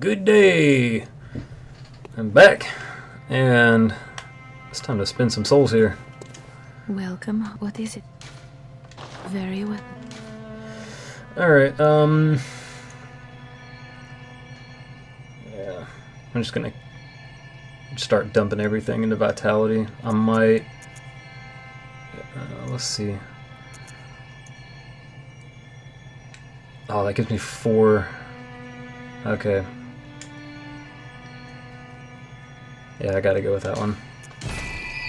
Good day! I'm back, and it's time to spend some souls here. Welcome. What is it? Very well. Alright, um... Yeah, I'm just gonna start dumping everything into Vitality. I might... Uh, let's see. Oh, that gives me four. Okay. Yeah, I gotta go with that one.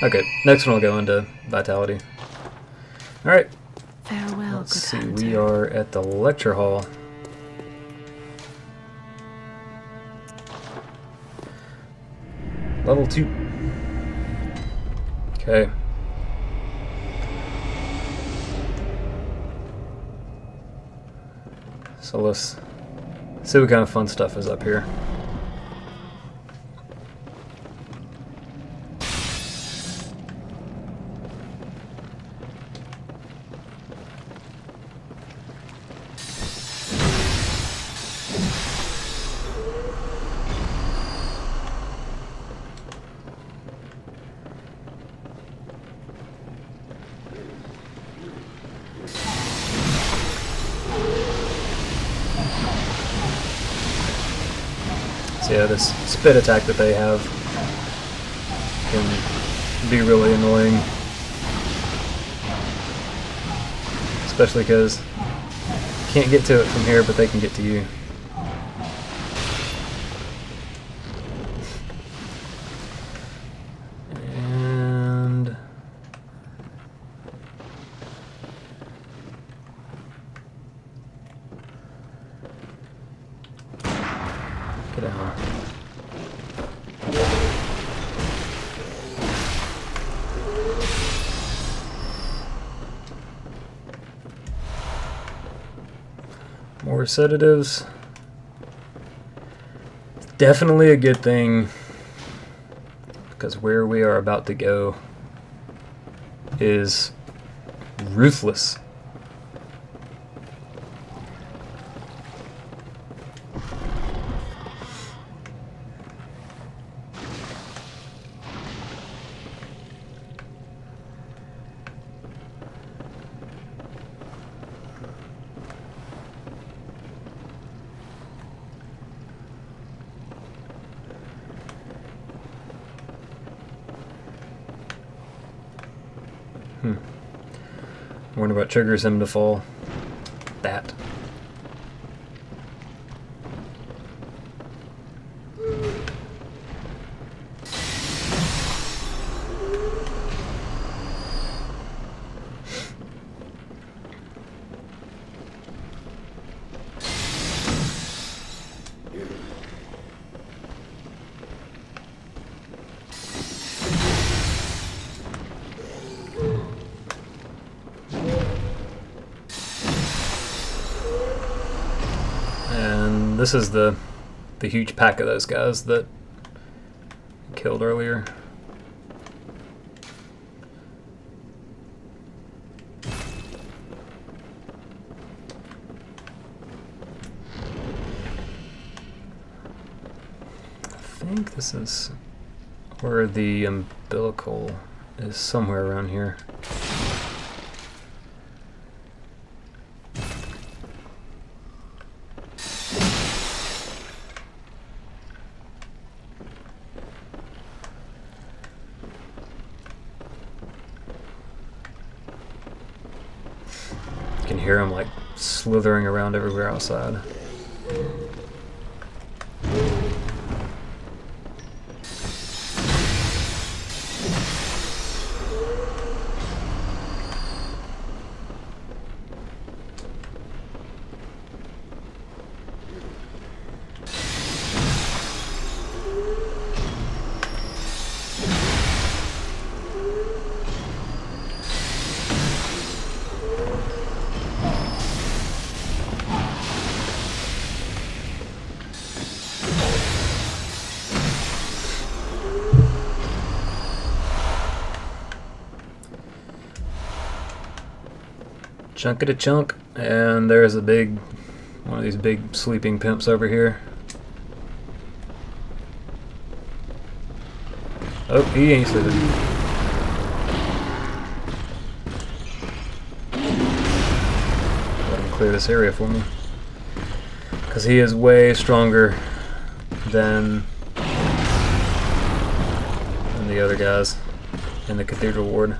Okay, next one will go into Vitality. Alright, Farewell, let's good see, hunter. we are at the lecture hall. Level 2. Okay. So let's see what kind of fun stuff is up here. So yeah, this spit attack that they have can be really annoying. Especially because can't get to it from here, but they can get to you. Sedatives. Definitely a good thing because where we are about to go is ruthless. Triggers him to fall. That. And this is the the huge pack of those guys that killed earlier. I think this is where the umbilical is somewhere around here. You can hear him like slithering around everywhere outside. Chunk it a chunk, and there's a big, one of these big sleeping pimps over here. Oh, he ain't sleeping. Let him clear this area for me. Because he is way stronger than, than the other guys in the Cathedral Ward.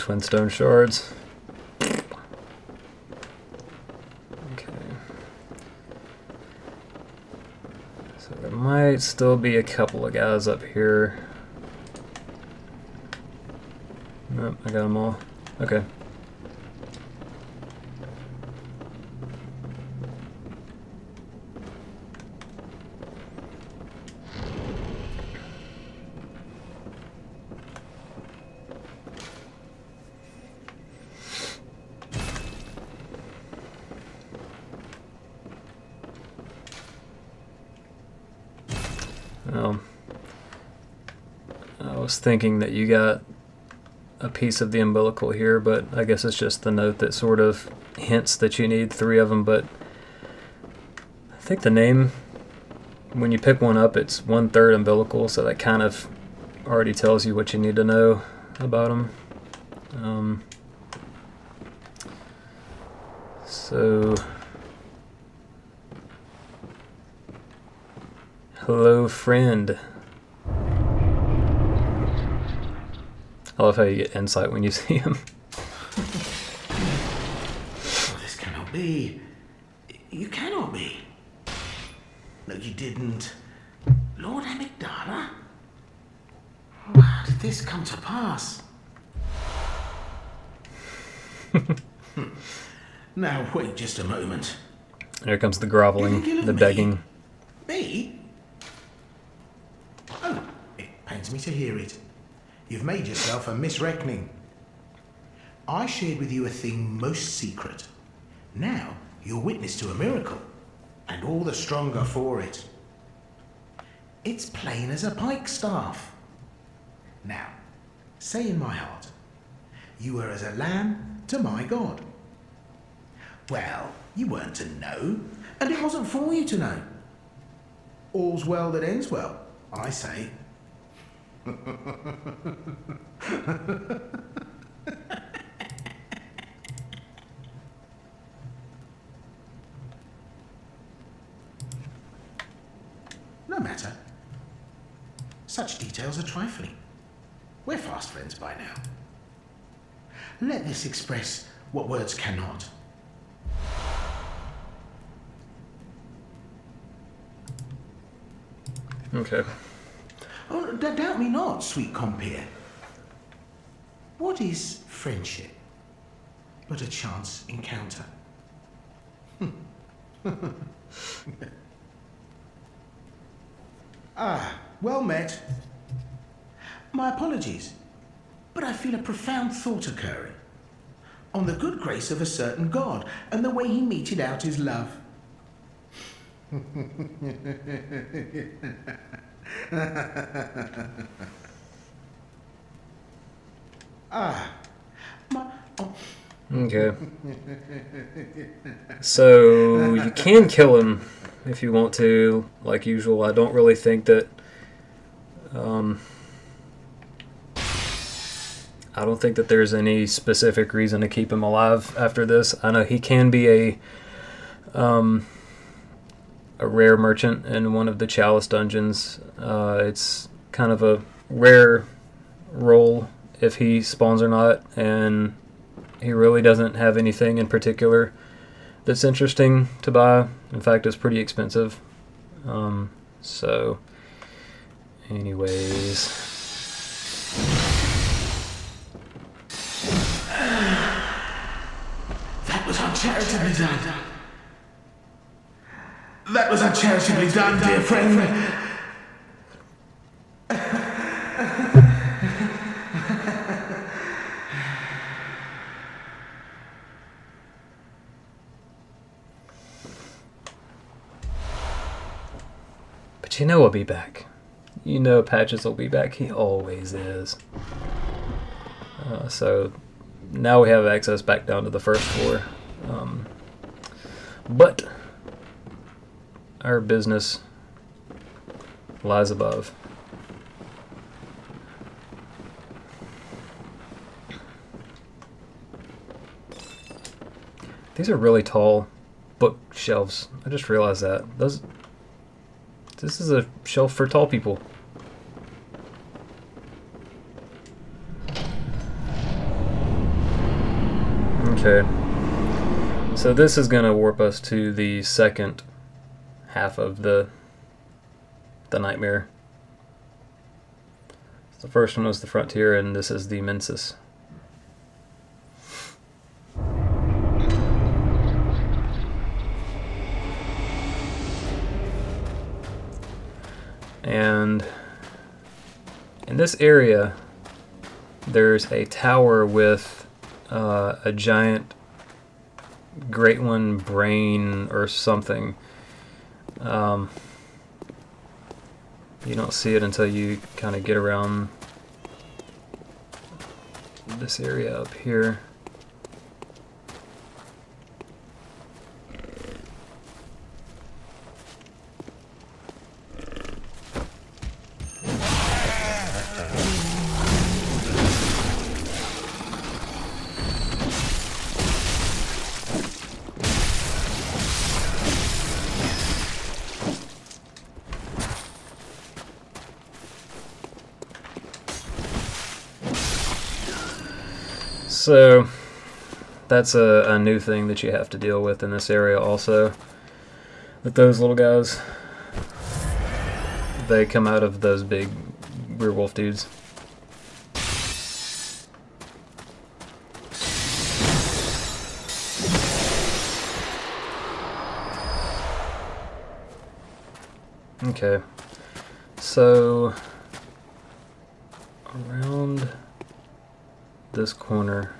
Twin stone shards. Okay. So there might still be a couple of guys up here. Nope, I got them all. Okay. Um, I was thinking that you got a piece of the umbilical here, but I guess it's just the note that sort of hints that you need three of them. But I think the name, when you pick one up, it's one third umbilical, so that kind of already tells you what you need to know about them. Um, so. Hello, friend. I love how you get insight when you see him. Oh, this cannot be. You cannot be. No, you didn't. Lord Amygdala? How did this come to pass? Now, wait just a moment. Here comes the groveling, the begging. Me? Oh, it pains me to hear it. You've made yourself a misreckoning. I shared with you a thing most secret. Now you're witness to a miracle, and all the stronger for it. It's plain as a pikestaff. Now, say in my heart, you were as a lamb to my God. Well, you weren't to know, and it wasn't for you to know. All's well that ends well, I say. No matter. Such details are trifling. We're fast friends by now. Let this express what words cannot. Okay. Oh, doubt me not, sweet compeer. What is friendship but a chance encounter? ah, well met. My apologies, but I feel a profound thought occurring on the good grace of a certain God and the way he meted out his love. Ah, Okay. So you can kill him if you want to, like usual. I don't really think that. Um, I don't think that there's any specific reason to keep him alive after this. I know he can be a um, a rare merchant in one of the Chalice dungeons. Uh, it's kind of a rare role if he spawns or not, and he really doesn't have anything in particular that's interesting to buy. In fact, it's pretty expensive. Um, so, anyways. That was uncharitably done. That was uncharitably done, dear friend. But you know we'll be back. You know Patches will be back. He always is. Uh, so now we have access back down to the first floor. Um, but our business lies above. These are really tall bookshelves. I just realized that. Those this is a shelf for tall people. Okay. So this is going to warp us to the second half of the the nightmare. The first one was the frontier and this is the mensis. And in this area, there's a tower with uh, a giant great one brain or something. Um, you don't see it until you kind of get around this area up here. So that's a, a new thing that you have to deal with in this area also. That those little guys, they come out of those big werewolf dudes. Okay, so around this corner.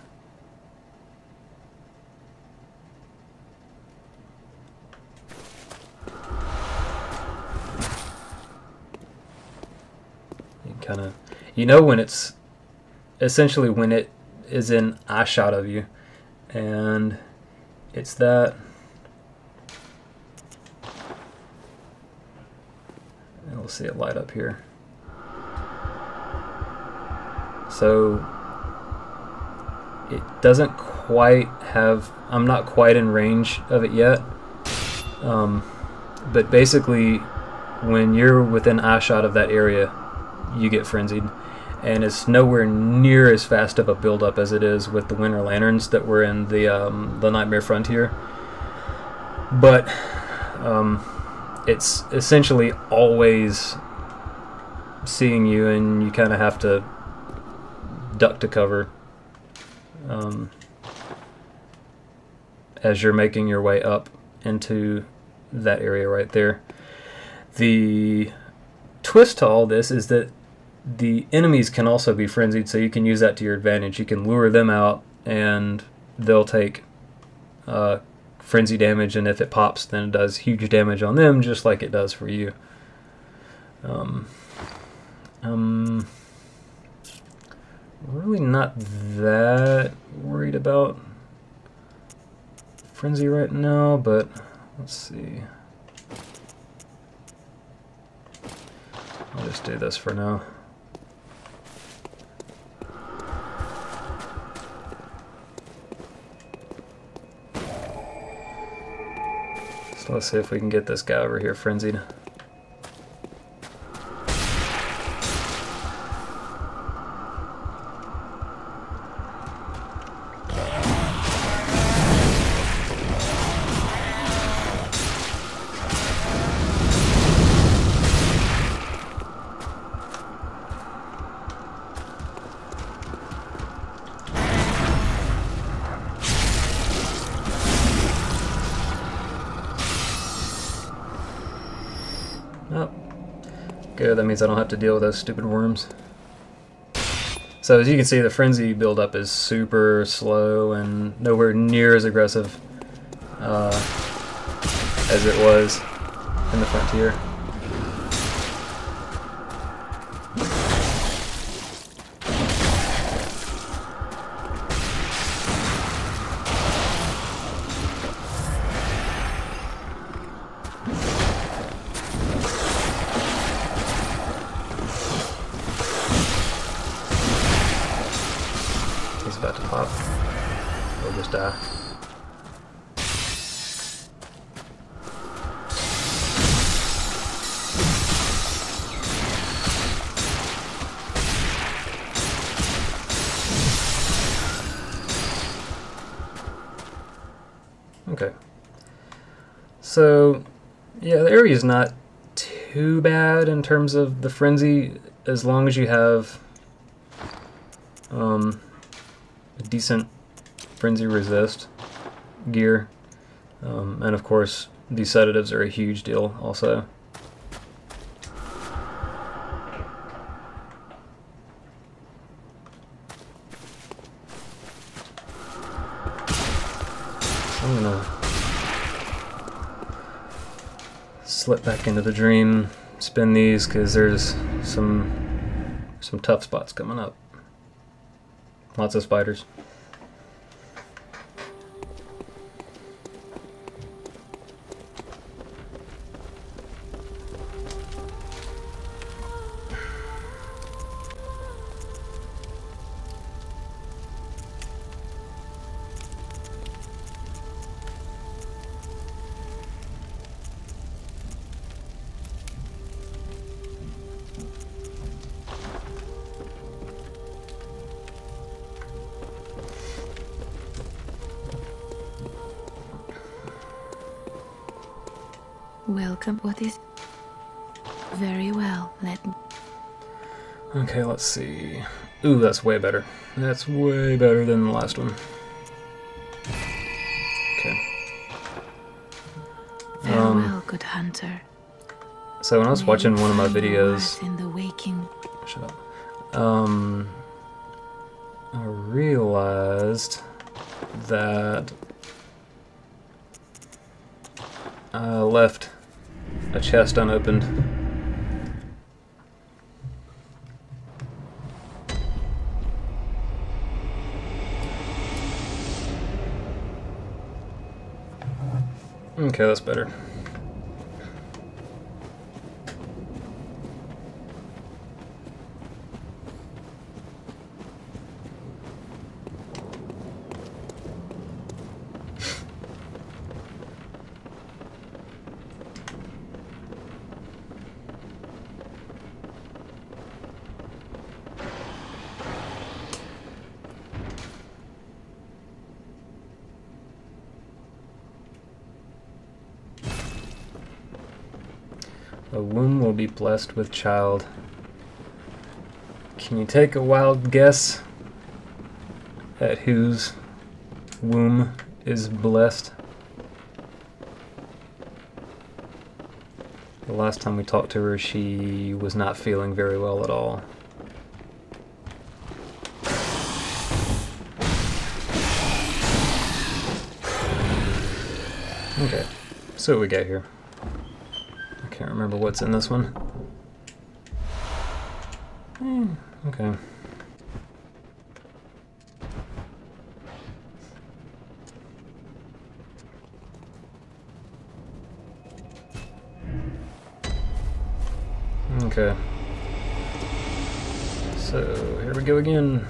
You kind of, you know when it's, essentially when it is in eye shot of you, and it's that. And we'll see it light up here. So it doesn't quite have I'm not quite in range of it yet um, but basically when you're within eyeshot of that area you get frenzied and it's nowhere near as fast of a build up as it is with the winter lanterns that were in the um, the nightmare frontier but um, it's essentially always seeing you and you kind of have to duck to cover um, as you're making your way up into that area right there. The twist to all this is that the enemies can also be frenzied, so you can use that to your advantage. You can lure them out, and they'll take uh, frenzy damage, and if it pops, then it does huge damage on them, just like it does for you. Um, um, really not that worried about frenzy right now, but let's see. I'll just do this for now. So let's see if we can get this guy over here frenzied. Means I don't have to deal with those stupid worms. So as you can see, the frenzy buildup is super slow and nowhere near as aggressive uh, as it was in the frontier. So, yeah, the area is not too bad in terms of the frenzy, as long as you have um, a decent frenzy resist gear, um, and of course, these sedatives are a huge deal also. Slip back into the dream, spin these because there's some some tough spots coming up. Lots of spiders. Ooh, that's way better. That's way better than the last one. Okay. Um, Farewell, good hunter. So when I was watching one of my videos, In the waking. shut up. Um, I realized that I left a chest unopened. Okay, that's better. A womb will be blessed with child. Can you take a wild guess at whose womb is blessed? The last time we talked to her, she was not feeling very well at all. Okay, so what we got here. I can't remember what's in this one. Hmm, okay. Okay. So, here we go again.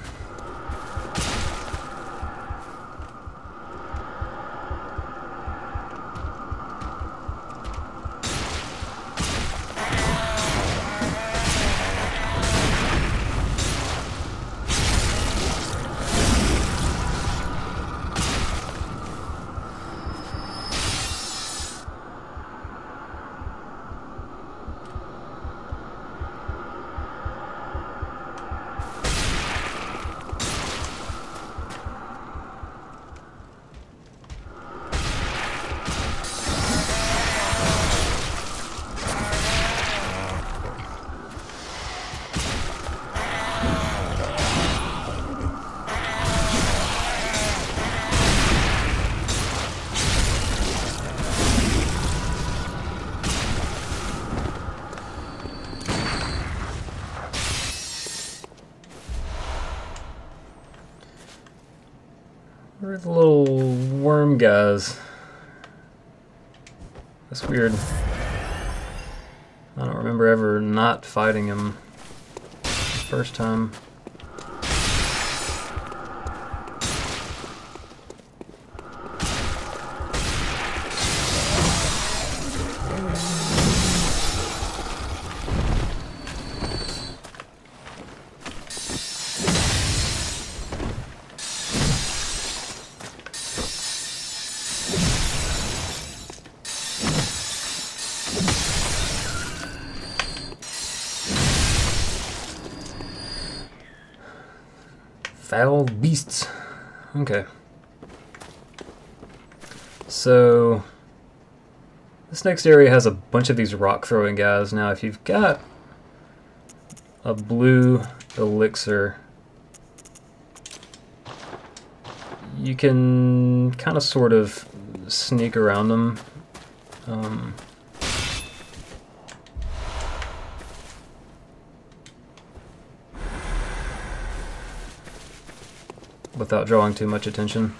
Guys? That's weird. I don't remember ever not fighting him first time. So this next area has a bunch of these rock throwing guys. Now if you've got a blue elixir, you can kind of sort of sneak around them. Um, without drawing too much attention.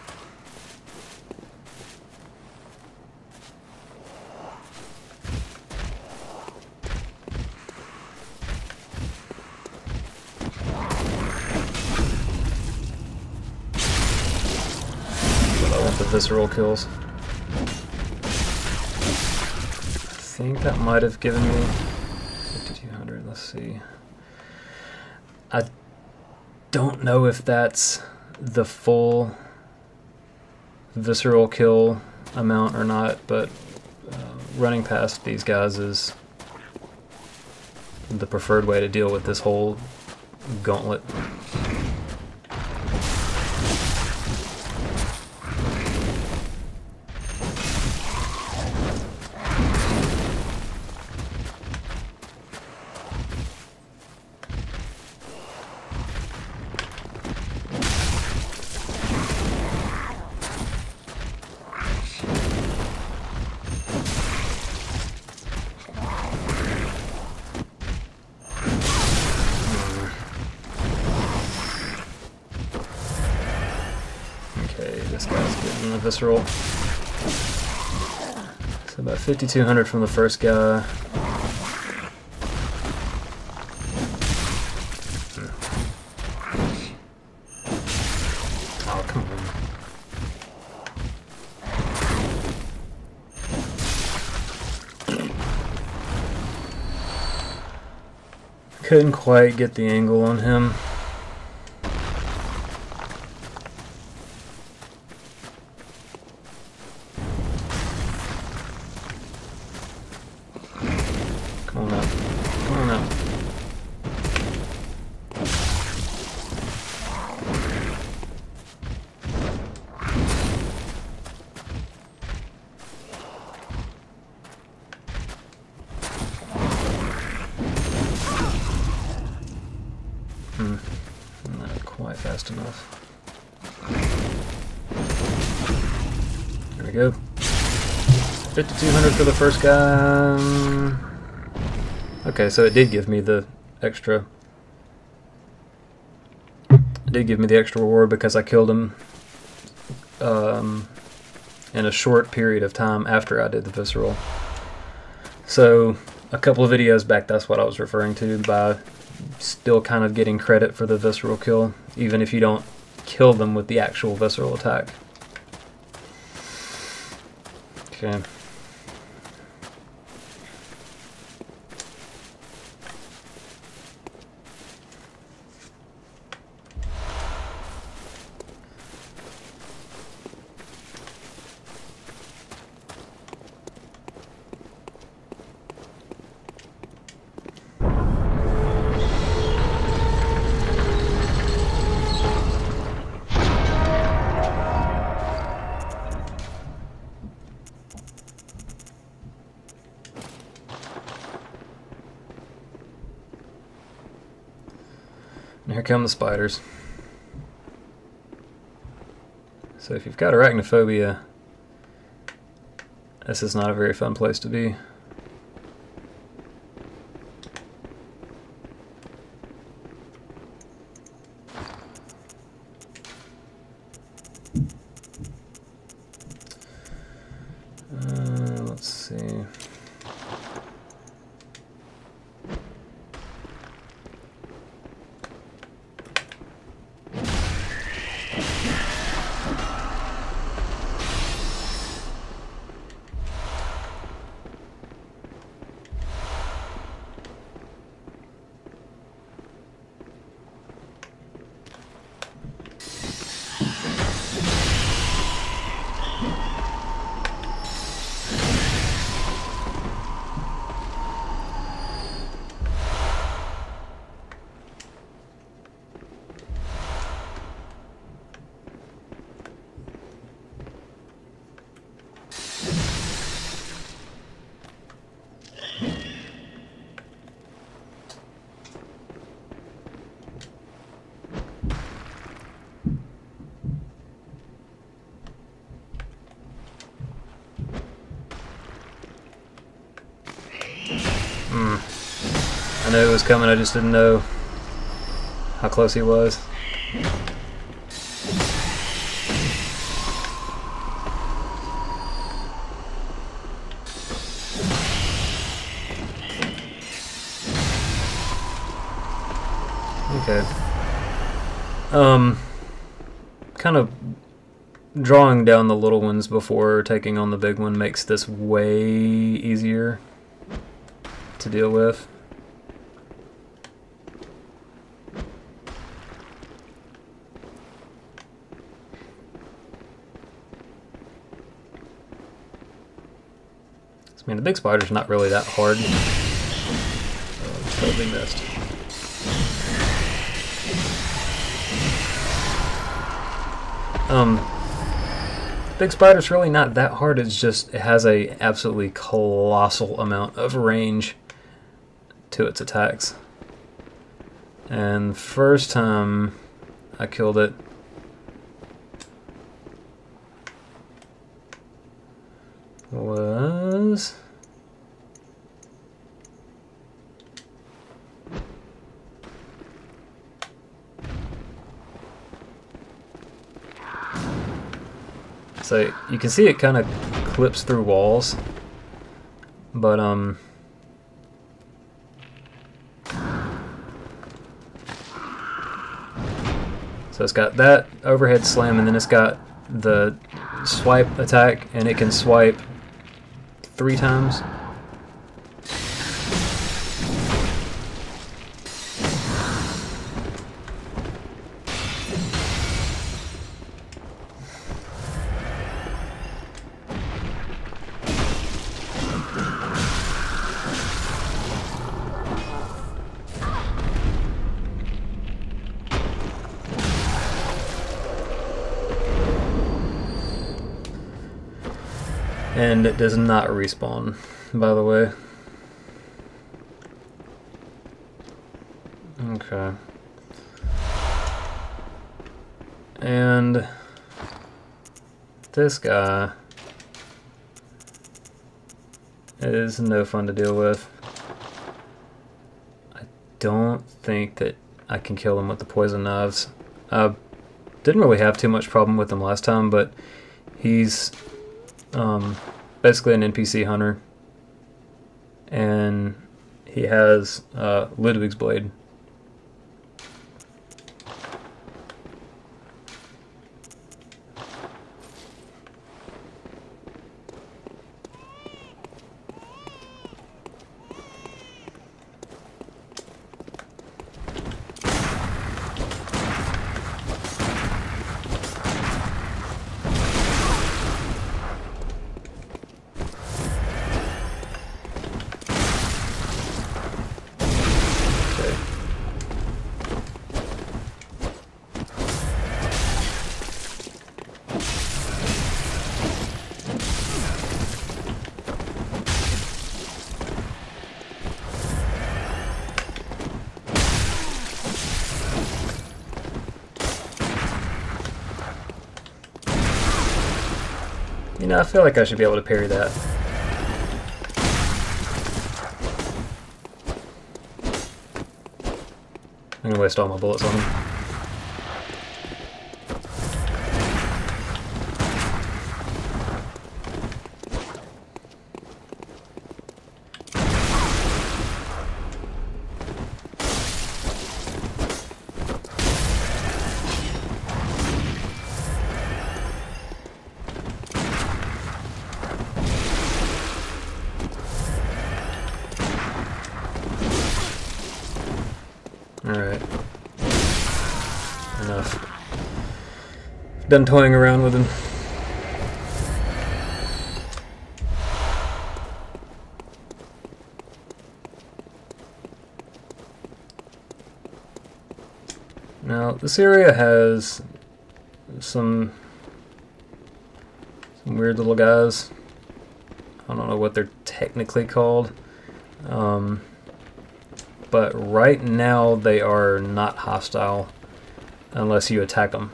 Visceral kills. I think that might have given me 5200. Let's see. I don't know if that's the full visceral kill amount or not, but uh, running past these guys is the preferred way to deal with this whole gauntlet. 5,200 from the first guy. Hmm. Oh, come on. Couldn't quite get the angle on him. For the first guy. Okay, so it did give me the extra. It did give me the extra reward because I killed him um, in a short period of time after I did the visceral. So a couple of videos back, that's what I was referring to by still kind of getting credit for the visceral kill, even if you don't kill them with the actual visceral attack. Okay. Come the spiders. So if you've got arachnophobia, this is not a very fun place to be. Uh, let's see. I knew it was coming, I just didn't know how close he was. Okay. Um, kind of drawing down the little ones before taking on the big one makes this way easier to deal with. Big spider's not really that hard. Uh, totally missed. Um, big spider's really not that hard. It's just it has a absolutely colossal amount of range to its attacks. And first time I killed it, was so you can see it kind of clips through walls but um so it's got that overhead slam and then it's got the swipe attack and it can swipe three times. And it does not respawn, by the way. Okay. And this guy is no fun to deal with. I don't think that I can kill him with the poison knives. I didn't really have too much problem with him last time, but he's um, basically an NPC hunter, and he has uh, Ludwig's blade. Feel like I should be able to parry that. I'm gonna waste all my bullets on him. Done toying around with him. Now, this area has some some weird little guys. I don't know what they're technically called. Um, but right now they are not hostile unless you attack them.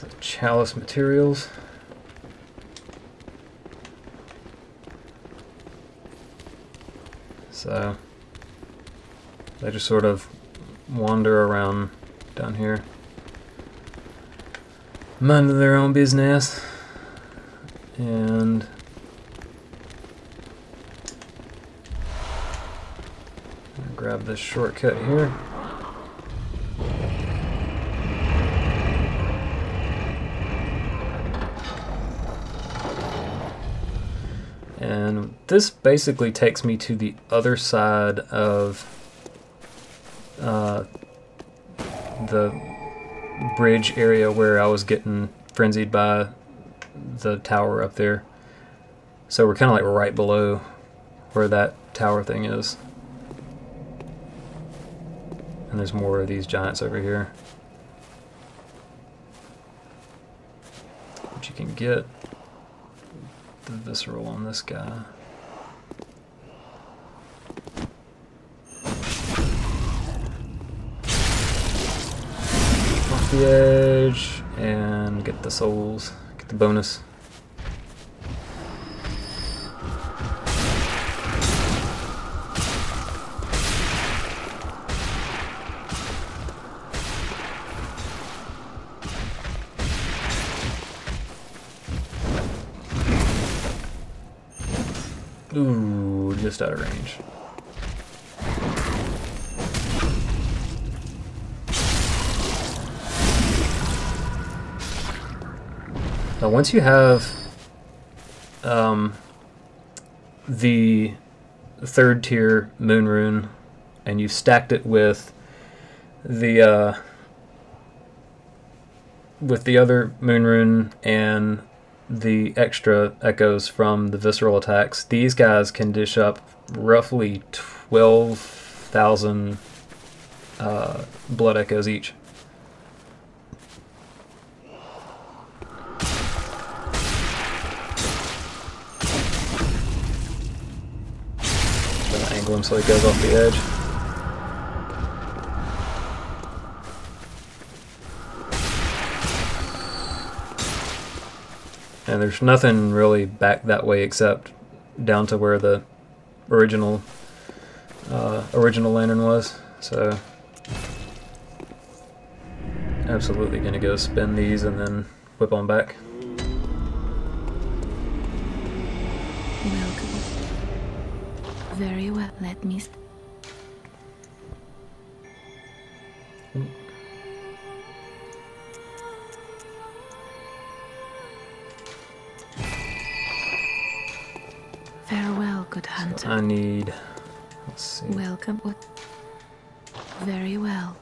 So chalice materials. So they just sort of wander around down here. Minding their own business. And grab this shortcut here. And this basically takes me to the other side of uh, the bridge area where I was getting frenzied by the tower up there. So we're kind of like right below where that tower thing is. And there's more of these giants over here. But you can get the visceral on this guy. The edge and get the souls, get the bonus. Ooh, just out of range. Once you have um, the third tier moon rune and you've stacked it with the uh, with the other moon rune and the extra echoes from the visceral attacks, these guys can dish up roughly 12,000 uh, blood echoes each. Him so he goes off the edge. And there's nothing really back that way except down to where the original uh, original lantern was. So absolutely gonna go spin these and then whip on back. well, let me. Farewell, good hunter. So I need. Let's see. Welcome. Oh, very well.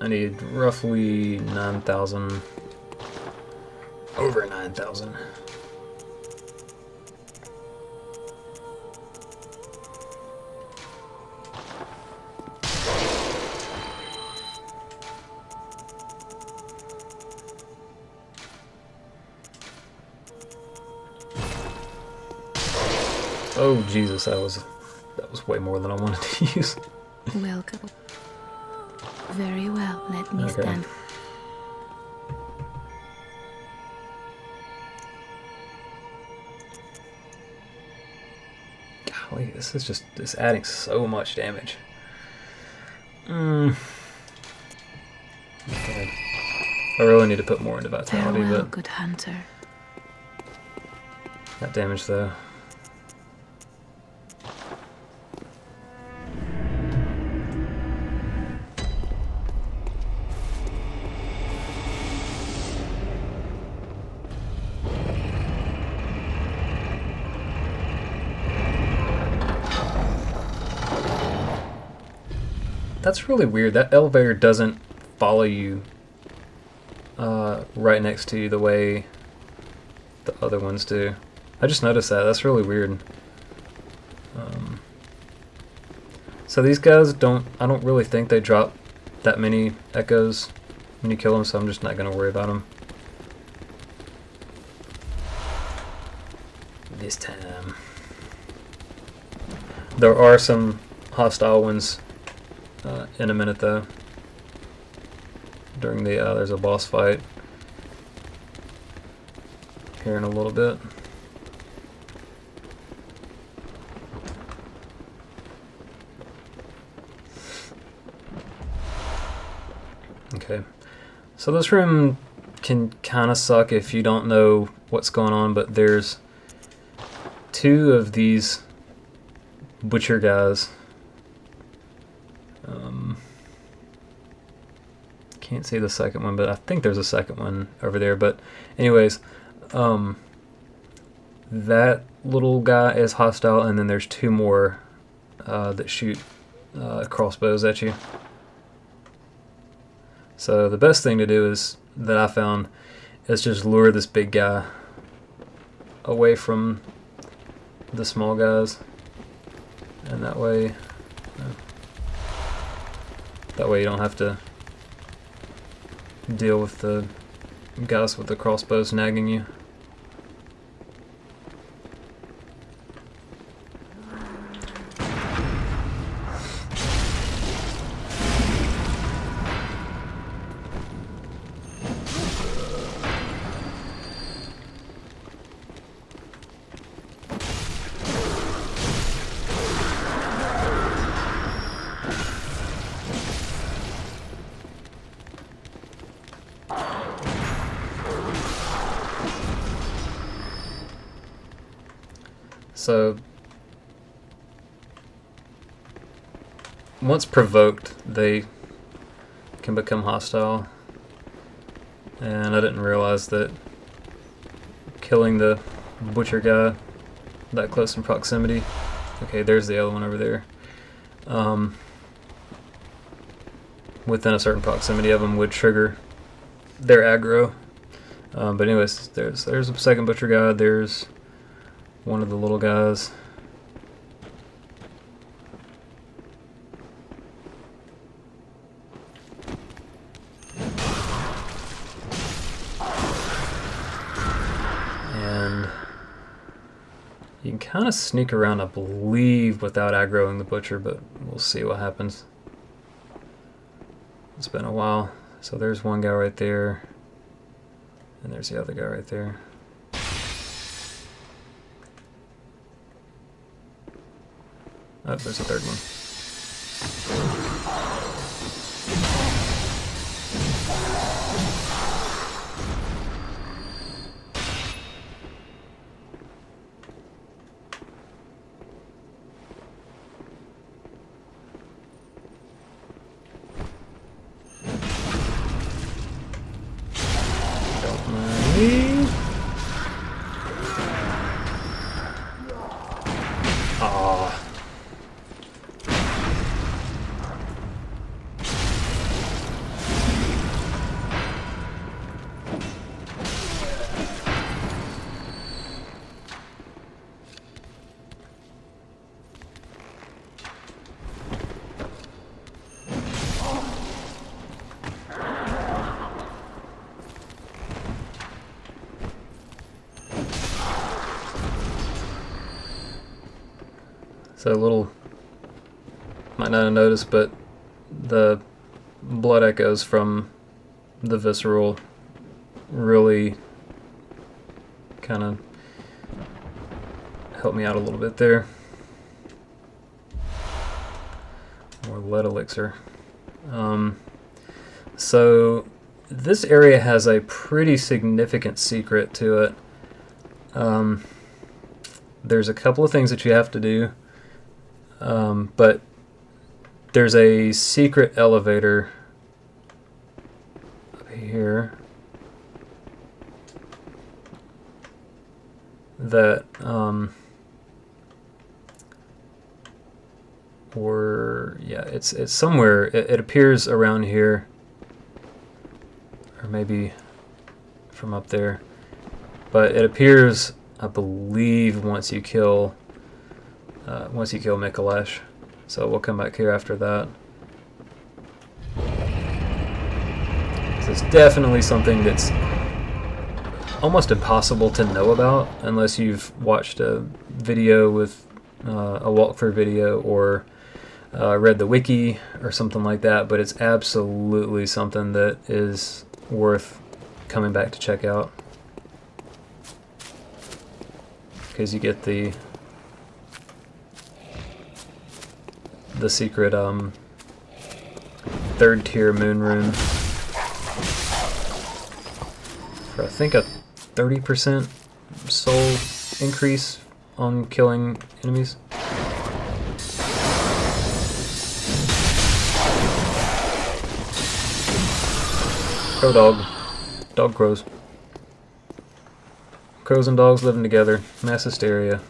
I need roughly 9,000. Over 9,000. Jesus, that was that was way more than I wanted to use. Welcome. Very well. Let me Okay. stand. Golly, this is just this adding so much damage. Mm. Okay. I really need to put more into vitality, Farewell, but good hunter. that damage though. That's really weird. That elevator doesn't follow you uh, right next to you the way the other ones do. I just noticed that. That's really weird. Um, so these guys don't. I don't really think they drop that many echoes when you kill them. So I'm just not gonna worry about them this time. There are some hostile ones in a minute though. During the uh, there's a boss fight here in a little bit. Okay, so this room can kind of suck if you don't know what's going on, but there's two of these butcher guys. Um, can't see the second one, but I think there's a second one over there. But, anyways, um, that little guy is hostile, and then there's two more uh, that shoot uh, crossbows at you. So the best thing to do is that I found is just lure this big guy away from the small guys, and that way, uh, that way you don't have to deal with the guys with the crossbows nagging you. So once provoked, they can become hostile. And I didn't realize that killing the butcher guy that close in proximity. Okay, there's the other one over there. Um, within a certain proximity of them would trigger their aggro. Um, but anyways, there's there's a second butcher guy. There's one of the little guys. And you can kind of sneak around, I believe, without aggroing the butcher, but we'll see what happens. It's been a while. So there's one guy right there. And there's the other guy right there. Oh, there's a third one. So a little might not have noticed, but the blood echoes from the visceral really kind of helped me out a little bit there. More lead elixir. Um, so this area has a pretty significant secret to it. Um, there's a couple of things that you have to do, um, but there's a secret elevator up here that um, or yeah it's it's somewhere. It, it appears around here. Or maybe from up there. But it appears I believe once you kill uh, once you kill Micolash so we'll come back here after that so it's definitely something that's almost impossible to know about unless you've watched a video with uh, a walkthrough video or uh, read the wiki or something like that, but it's absolutely something that is worth coming back to check out. Because you get the the secret um, third tier moon rune for I think a 30% soul increase on killing enemies. Crow dog. Dog crows. Crows and dogs living together. Mass hysteria.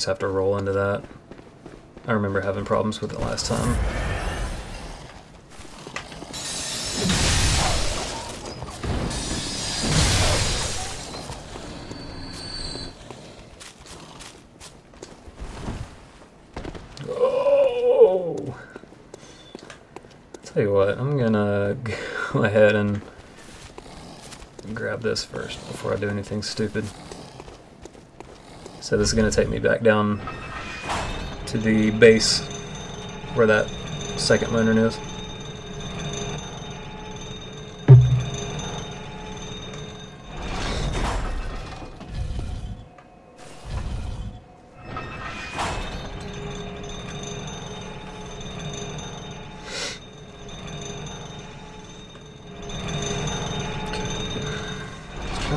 Just have to roll into that. I remember having problems with it last time. Oh! Tell you what, I'm gonna go ahead and grab this first before I do anything stupid. So this is going to take me back down to the base where that second rune is.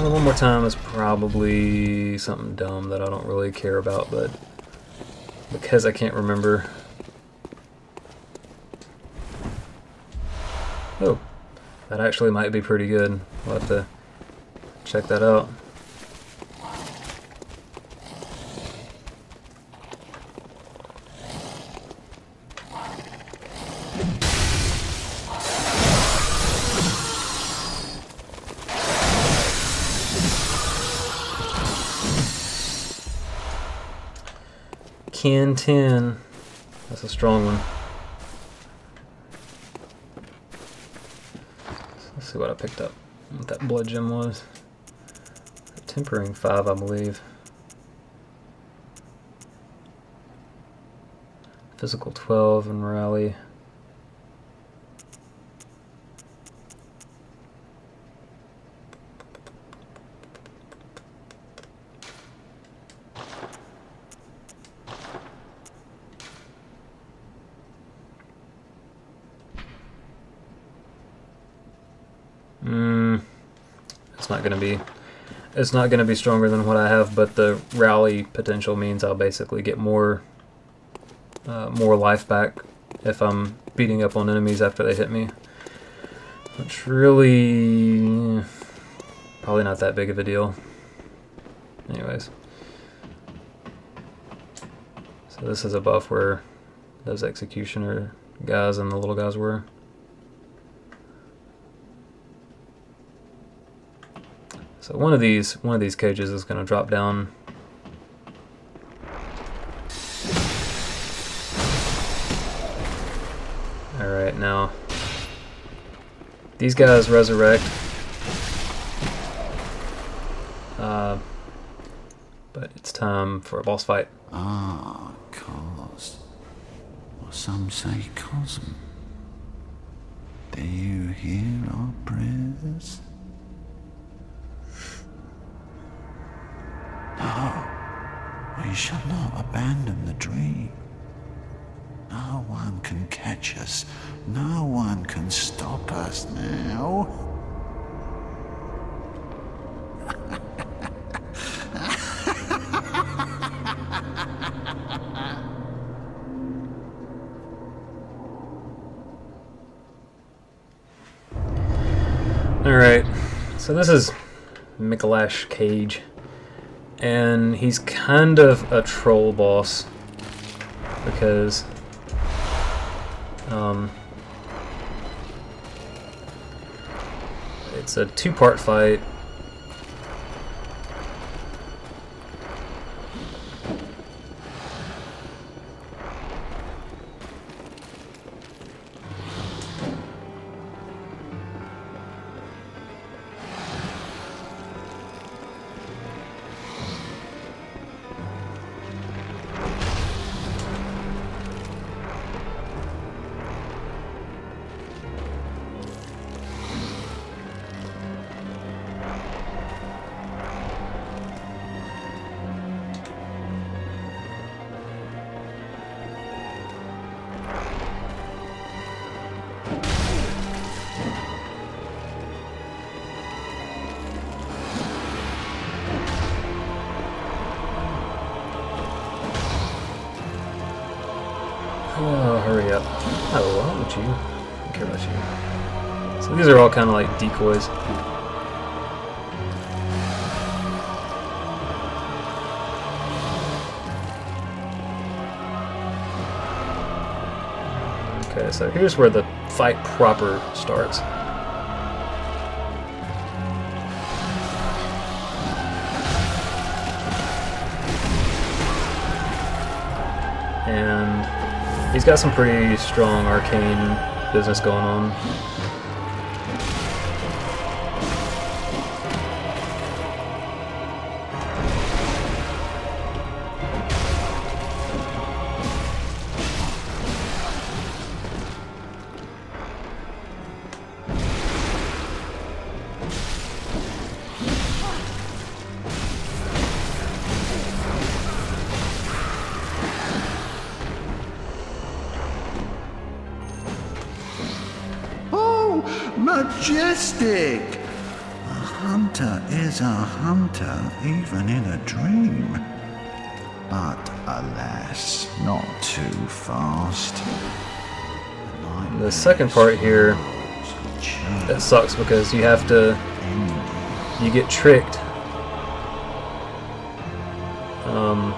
One more time is probably something dumb that I don't really care about, but because I can't remember. Oh, that actually might be pretty good. We'll have to check that out. Can 10. That's a strong one. Let's see what I picked up. What that blood gem was. Tempering 5, I believe. Physical 12 and rally. Mm, it's not gonna be it's not gonna be stronger than what I have, but the rally potential means I'll basically get more uh, more life back if I'm beating up on enemies after they hit me. Which really probably not that big of a deal. Anyways. So this is a buff where those executioner guys and the little guys were. So one of these, one of these cages is going to drop down. All right, now these guys resurrect. Uh, but it's time for a boss fight. Ah, Kos. Or some say Kosm. Do you hear our prayers? We shall not abandon the dream. No one can catch us. No one can stop us now. Alright, so this is Micolash Cage. And he's kind of a troll boss. Because... Um, it's a two-part fight. These are all kind of like decoys. Okay, so here's where the fight proper starts. And he's got some pretty strong arcane business going on. Second part here, that sucks because you have to, you get tricked. Um,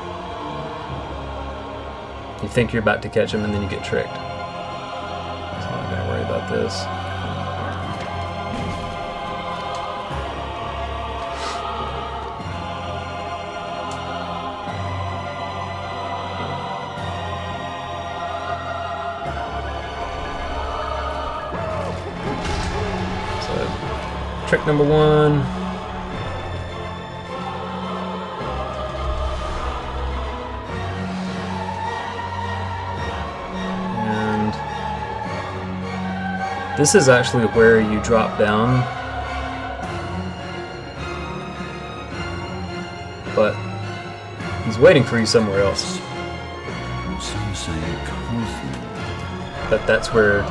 you think you're about to catch him and then you get tricked. So I'm not gonna worry about this. Number one. And this is actually where you drop down. But he's waiting for you somewhere else. But that's where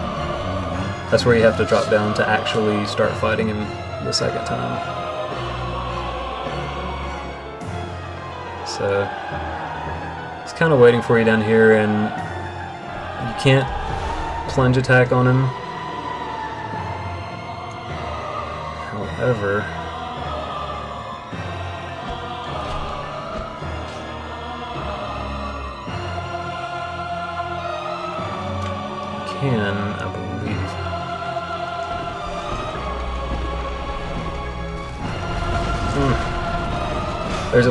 that's where you have to drop down to actually start fighting him the second time. So he's kind of waiting for you down here, and you can't plunge attack on him.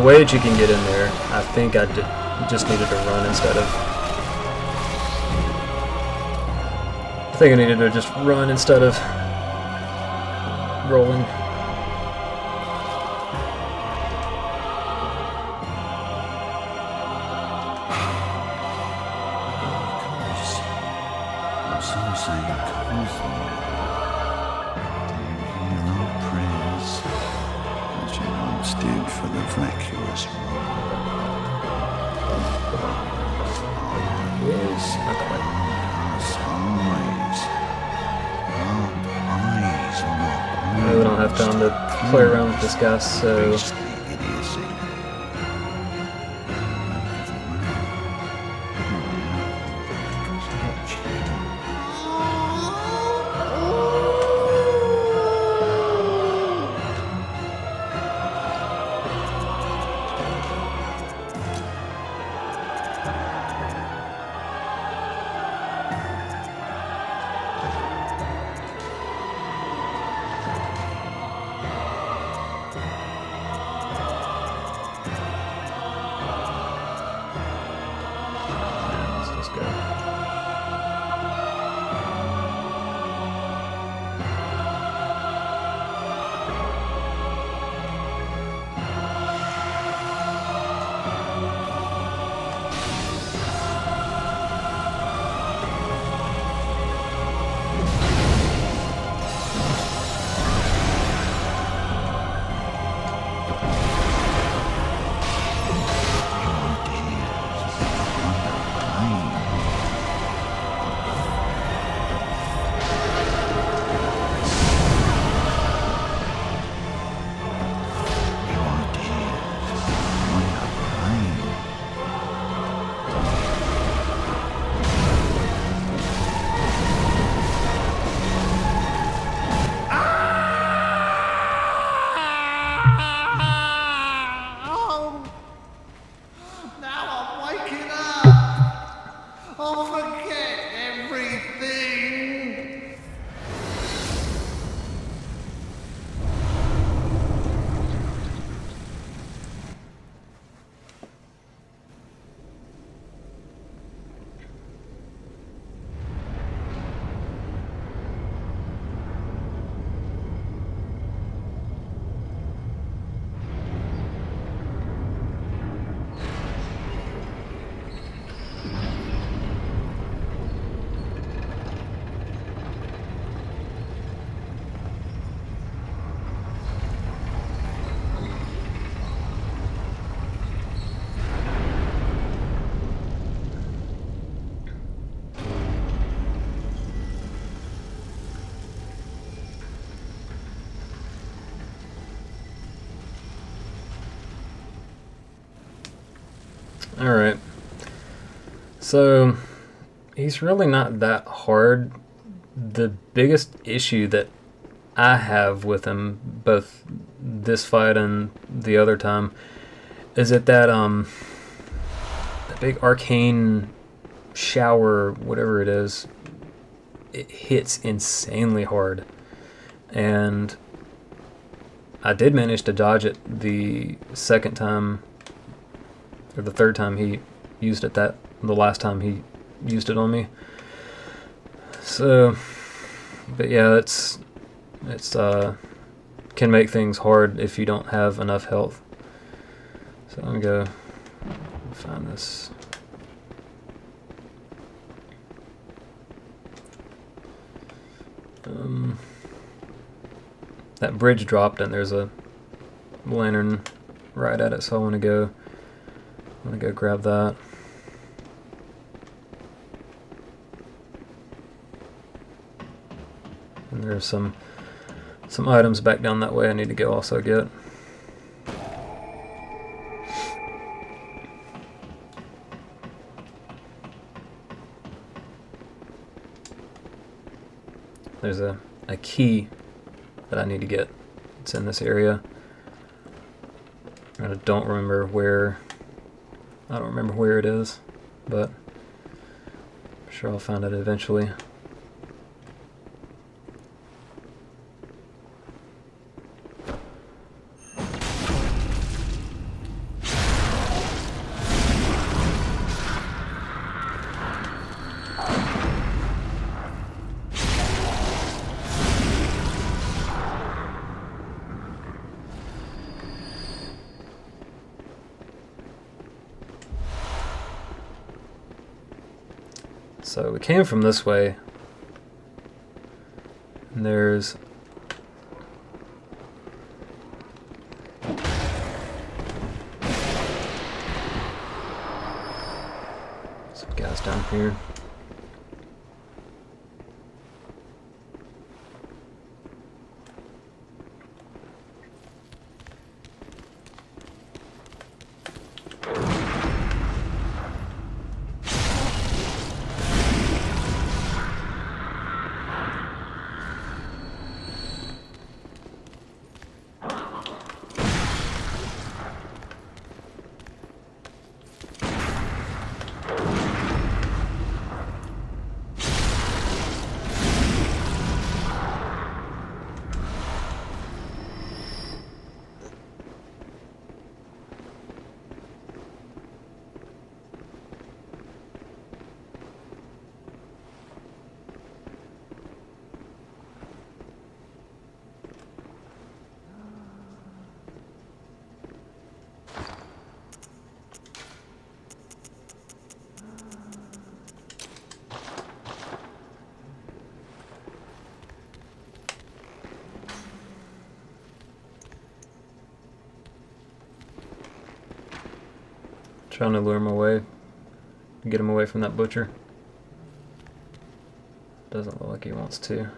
Way that you can get in there. I think I just needed to run instead of I think I needed to just run instead of rolling. For the vacuous Yes, not that way. Us eyes. Eyes on I really don't have time to play around with this guy, so So he's really not that hard. The biggest issue that I have with him, both this fight and the other time, is that that um the big arcane shower, whatever it is, it hits insanely hard, and I did manage to dodge it the second time or the third time he used it that the last time he used it on me. So but yeah it's it's uh can make things hard if you don't have enough health. So i'm gonna go find this. Um that bridge dropped and there's a lantern right at it so i want to go I'm gonna go grab that. There's some some items back down that way I need to go also get. There's a, a key that I need to get. It's in this area. And I don't remember where I don't remember where it is, but I'm sure I'll find it eventually. Came from this way. And there's some gas down here. Trying to lure him away. Get him away from that butcher. Doesn't look like he wants to.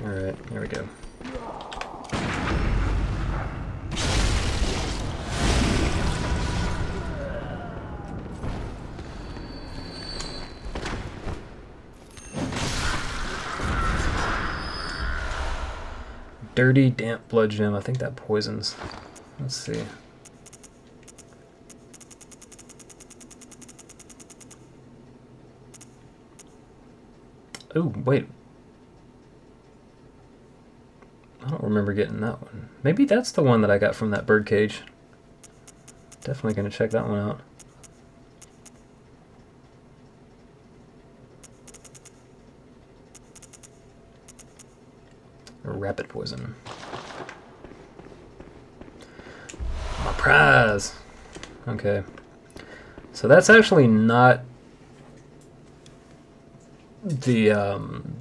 Alright, here we go. Dirty, damp blood gem. I think that poisons. Let's see. Oh, wait. I don't remember getting that one. Maybe that's the one that I got from that birdcage. Definitely going to check that one out. Rapid poison. My prize! Okay. So that's actually not the um,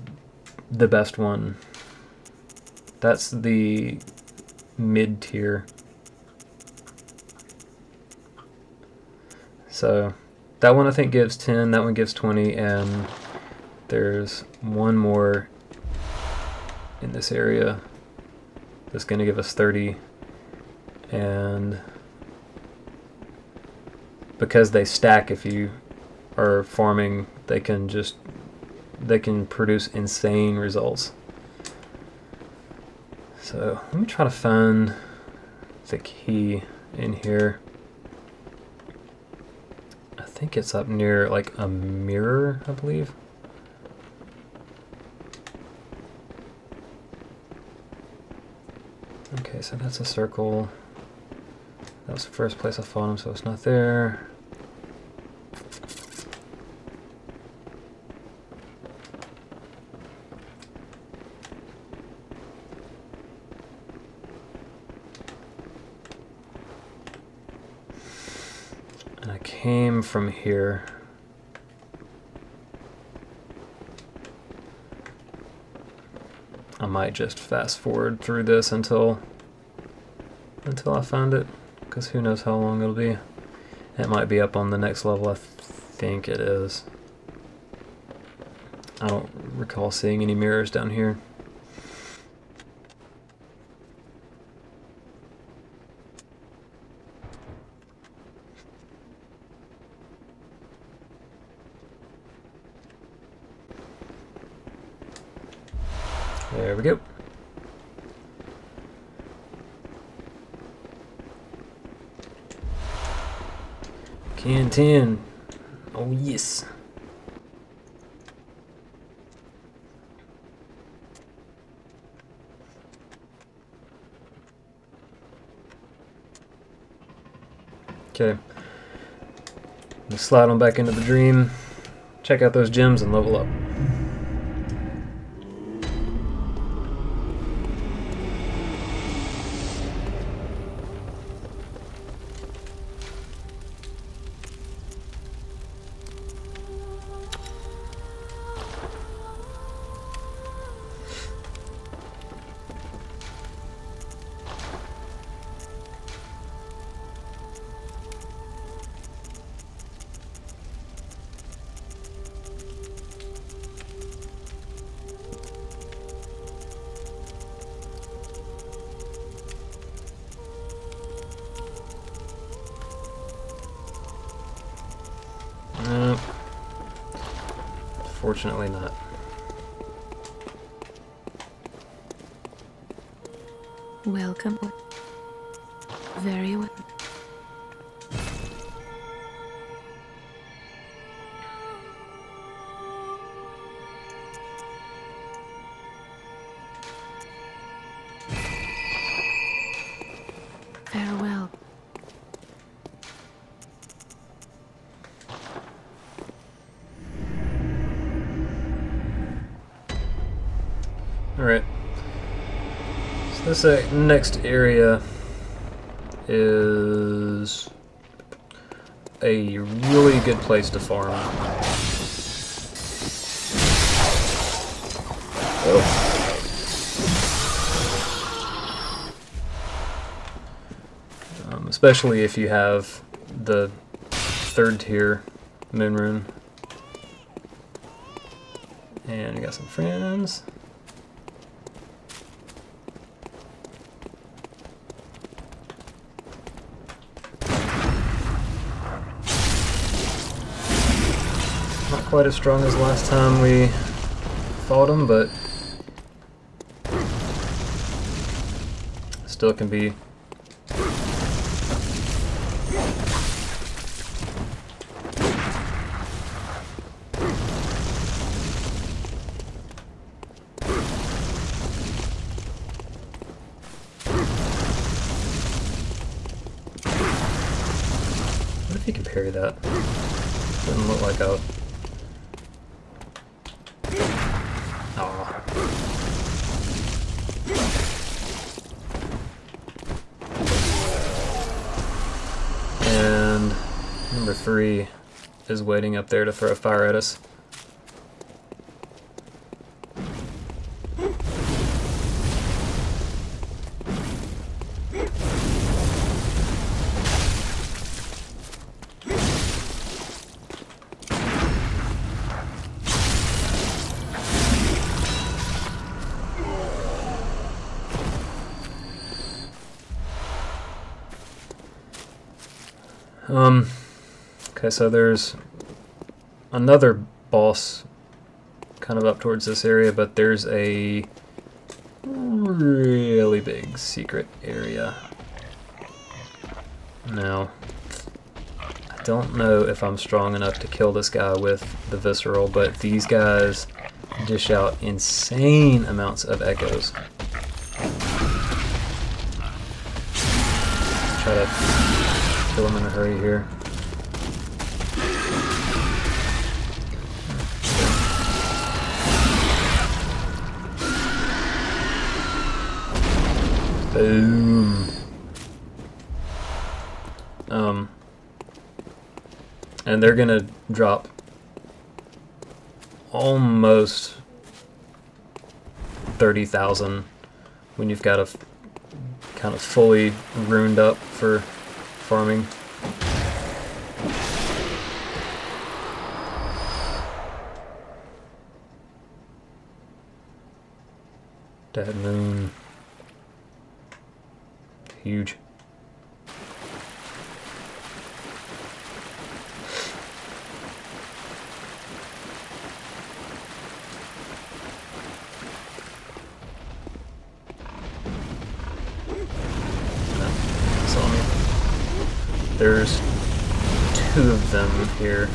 the best one that's the mid tier. So that one I think gives 10, that one gives 20, and there's one more this area that's going to give us 30. And because they stack if you are farming, they can just they can produce insane results. So let me try to find the key in here. I think it's up near like a mirror, I believe. Okay, so that's a circle. That was the first place I found him, so it's not there. And I came from here. I might just fast forward through this until until I find it, because who knows how long it'll be. It might be up on the next level, I th think it is. I don't recall seeing any mirrors down here. There we go. 10 10. Oh, yes. Okay. Slide on back into the dream. Check out those gems and level up. This next area is a really good place to farm. Um, especially if you have the third tier moon rune. And you got some friends. Quite as strong as last time we fought him, but still can be What if you can parry that? Doesn't look like a. Aw. And number three is waiting up there to throw a fire at us. Okay, so there's another boss kind of up towards this area, but there's a really big secret area. Now, I don't know if I'm strong enough to kill this guy with the visceral, but these guys dish out insane amounts of echoes. Try to kill him in a hurry here. Boom. Um, and they're gonna drop almost thirty thousand when you've got a kind of fully ruined up for farming. Dead moon. Huge. There's two of them here.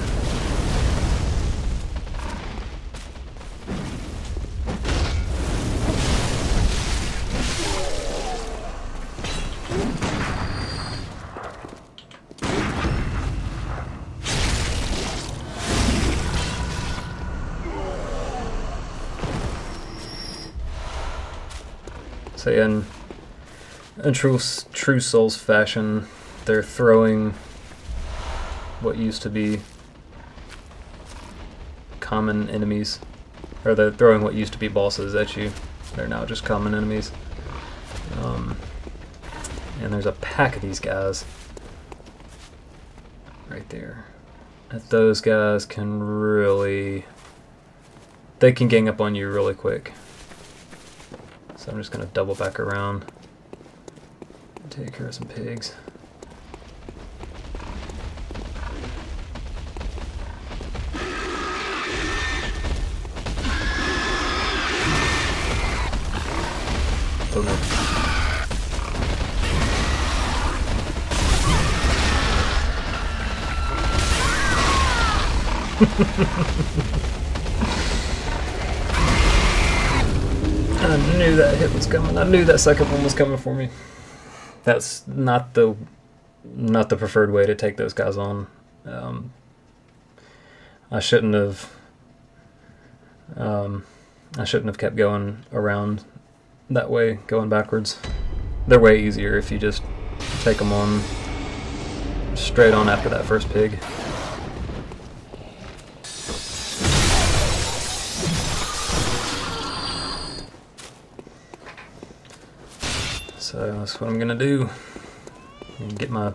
In true true Souls fashion, they're throwing what used to be common enemies, or they're throwing what used to be bosses at you. They're now just common enemies. Um, and there's a pack of these guys right there. That those guys can really, they can gang up on you really quick. So I'm just gonna double back around take care of some pigs. I knew that hit was coming. I knew that second one was coming for me. That's not the not the preferred way to take those guys on. Um, I shouldn't have. Um, I shouldn't have kept going around that way, going backwards. They're way easier if you just take them on straight on after that first pig. So that's what I'm gonna do. Get my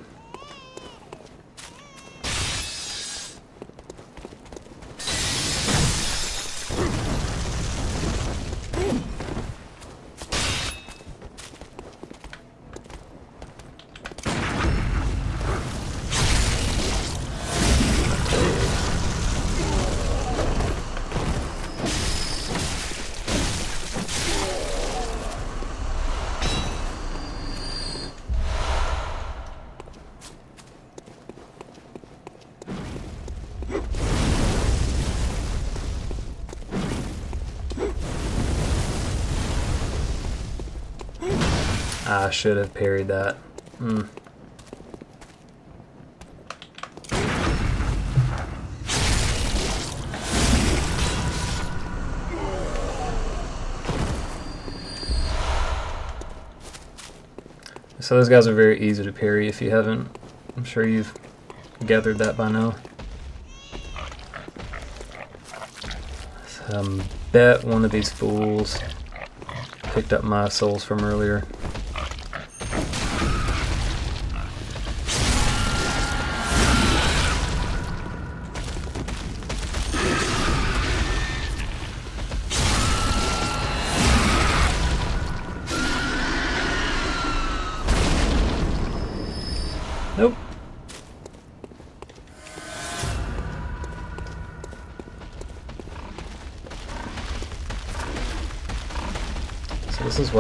should have parried that. Hmm. So those guys are very easy to parry if you haven't. I'm sure you've gathered that by now. Um, bet one of these fools picked up my souls from earlier.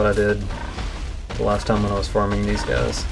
I did the last time when I was farming these guys.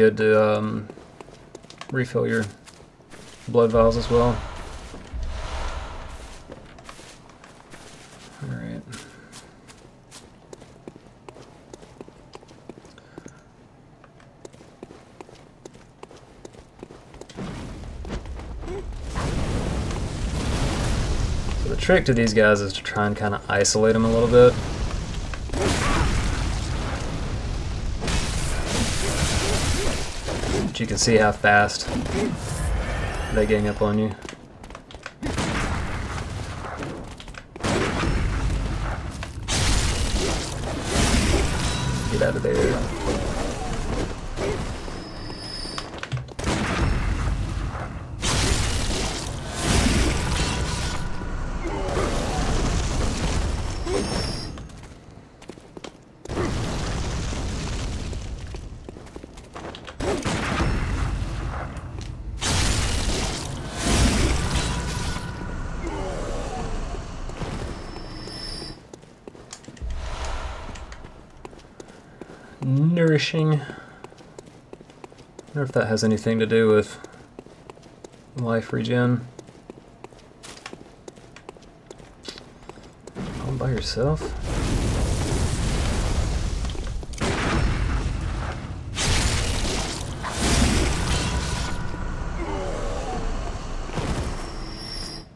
Good to um, refill your blood vials as well. Alright. So the trick to these guys is to try and kind of isolate them a little bit. Can see how fast they gang up on you. Nourishing. I wonder if that has anything to do with life regen. All by yourself?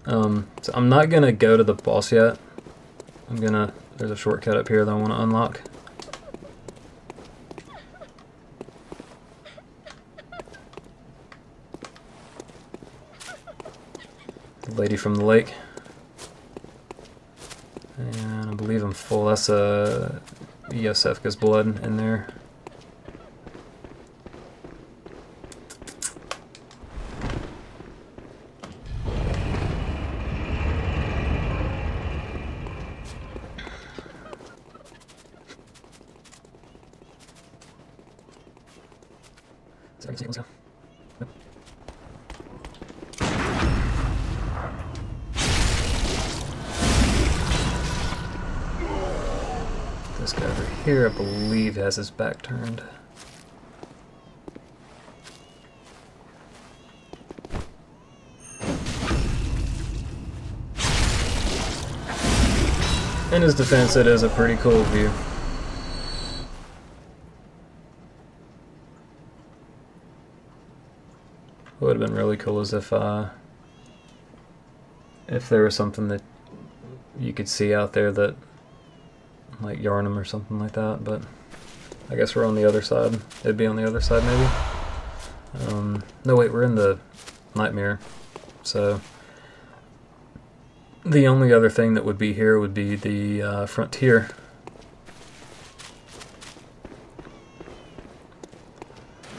Um, so I'm not gonna go to the boss yet. I'm gonna, there's a shortcut up here that I want to unlock. The lady from the lake. And I believe I'm full. That's uh, Iosefka's blood in there. Sorry, let's go. This guy over here, I believe, has his back turned. In his defense, it is a pretty cool view. What would have been really cool is if, uh, if there was something that you could see out there that like Yharnam or something like that, but I guess we're on the other side. It'd be on the other side maybe. Um, no, wait, we're in the Nightmare. So the only other thing that would be here would be the uh, Frontier.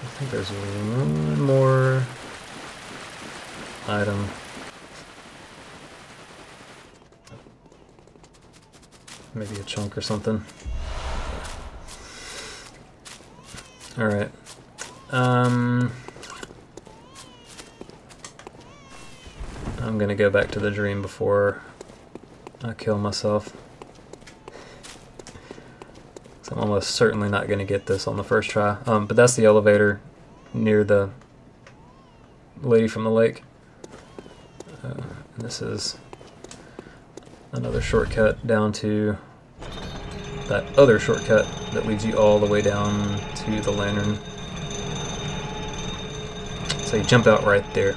I think there's one more item. Maybe a chunk or something. Alright. Um, I'm gonna go back to the dream before I kill myself. So I'm almost certainly not gonna get this on the first try. Um, but that's the elevator near the lady from the lake. Uh, and this is another shortcut down to that other shortcut that leads you all the way down to the lantern. So you jump out right there.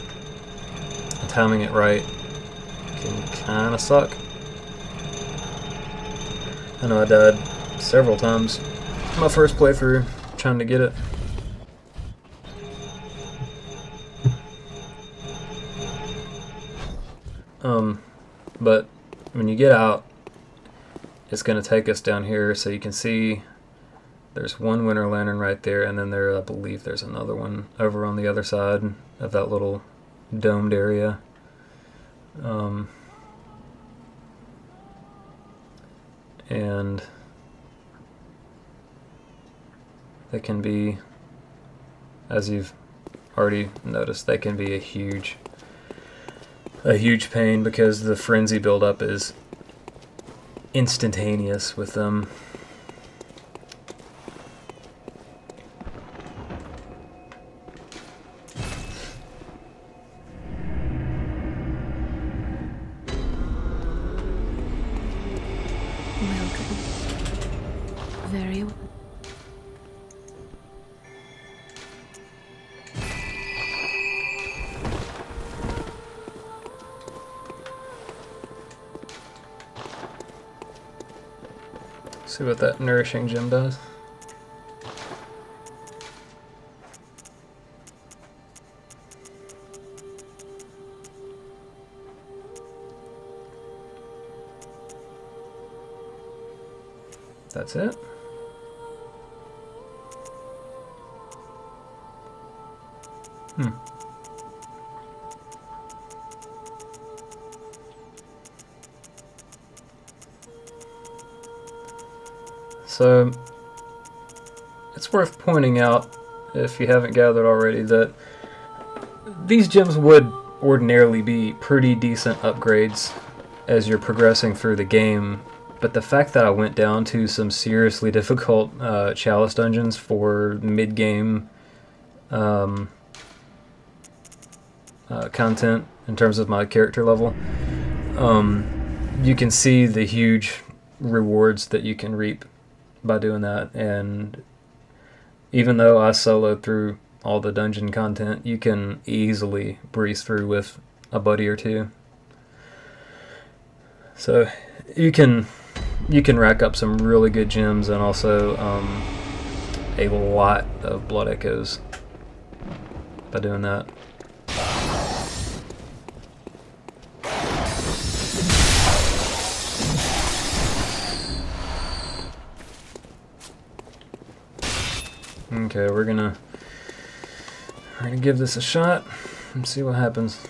And timing it right can kind of suck. I know I died several times my first playthrough trying to get it. Um, but when you get out, it's going to take us down here so you can see there's one winter lantern right there and then there I believe there's another one over on the other side of that little domed area. Um, and they can be, as you've already noticed, they can be a huge a huge pain because the frenzy buildup is instantaneous with them. what that nourishing gem does. That's it. Hmm. So, it's worth pointing out, if you haven't gathered already, that these gems would ordinarily be pretty decent upgrades as you're progressing through the game, but the fact that I went down to some seriously difficult uh, chalice dungeons for mid-game um, uh, content in terms of my character level, um, you can see the huge rewards that you can reap by doing that. And even though I soloed through all the dungeon content, you can easily breeze through with a buddy or two. So you can you can rack up some really good gems and also um, a lot of blood echoes by doing that. Okay, we're gonna we're gonna give this a shot and see what happens.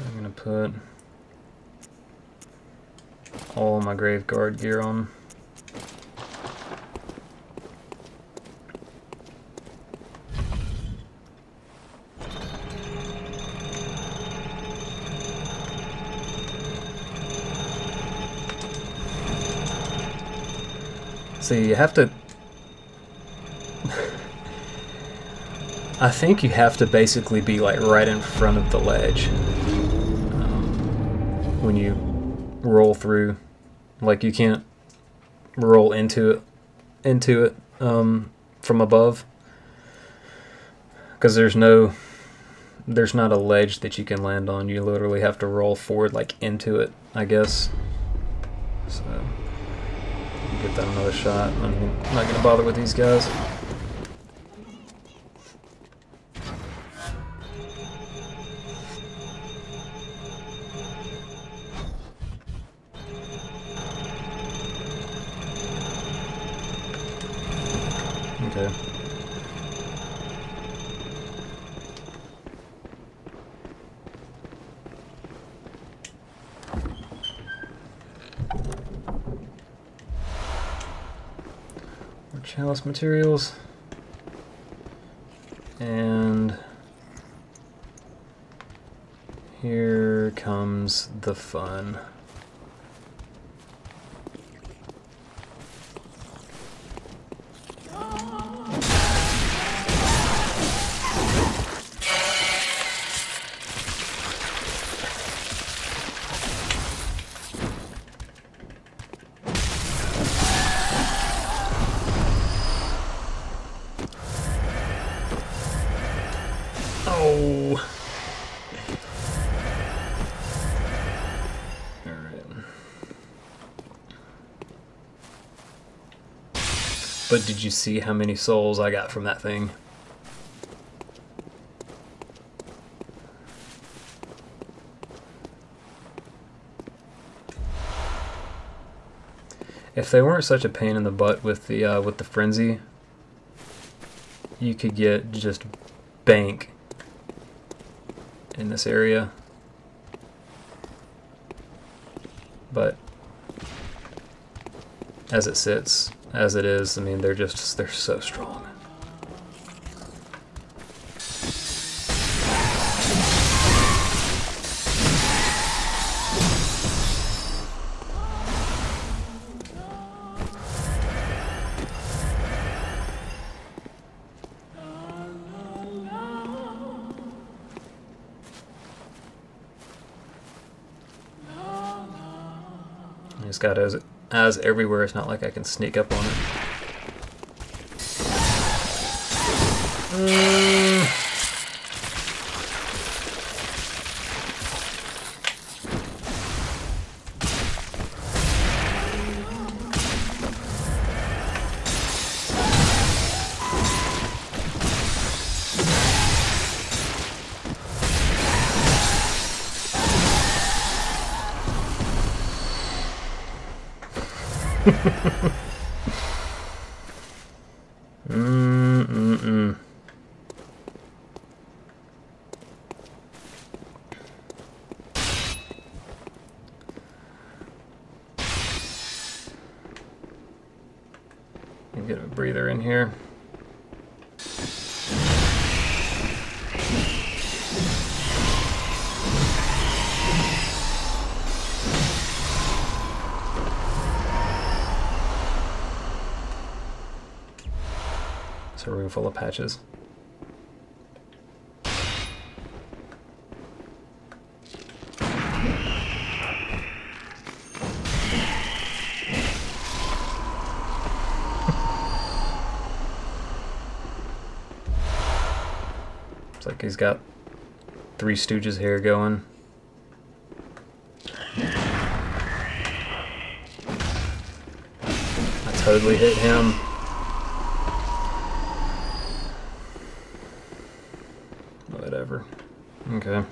I'm gonna put all my grave guard gear on. See, you have to... I think you have to basically be like right in front of the ledge um, when you roll through. Like you can't roll into it, into it um, from above because there's no, there's not a ledge that you can land on. You literally have to roll forward like into it, I guess. So give that another shot. I'm not gonna bother with these guys. Materials. And here comes the fun. But did you see how many souls I got from that thing? If they weren't such a pain in the butt with the uh, with the frenzy, you could get just bank in this area. But as it sits, as it is, I mean, they're just, they're so strong. As everywhere. It's not like I can sneak up on it. Mm. Room full of patches. It's like he's got Three Stooges hair going. I totally hit him. Whatever. Okay.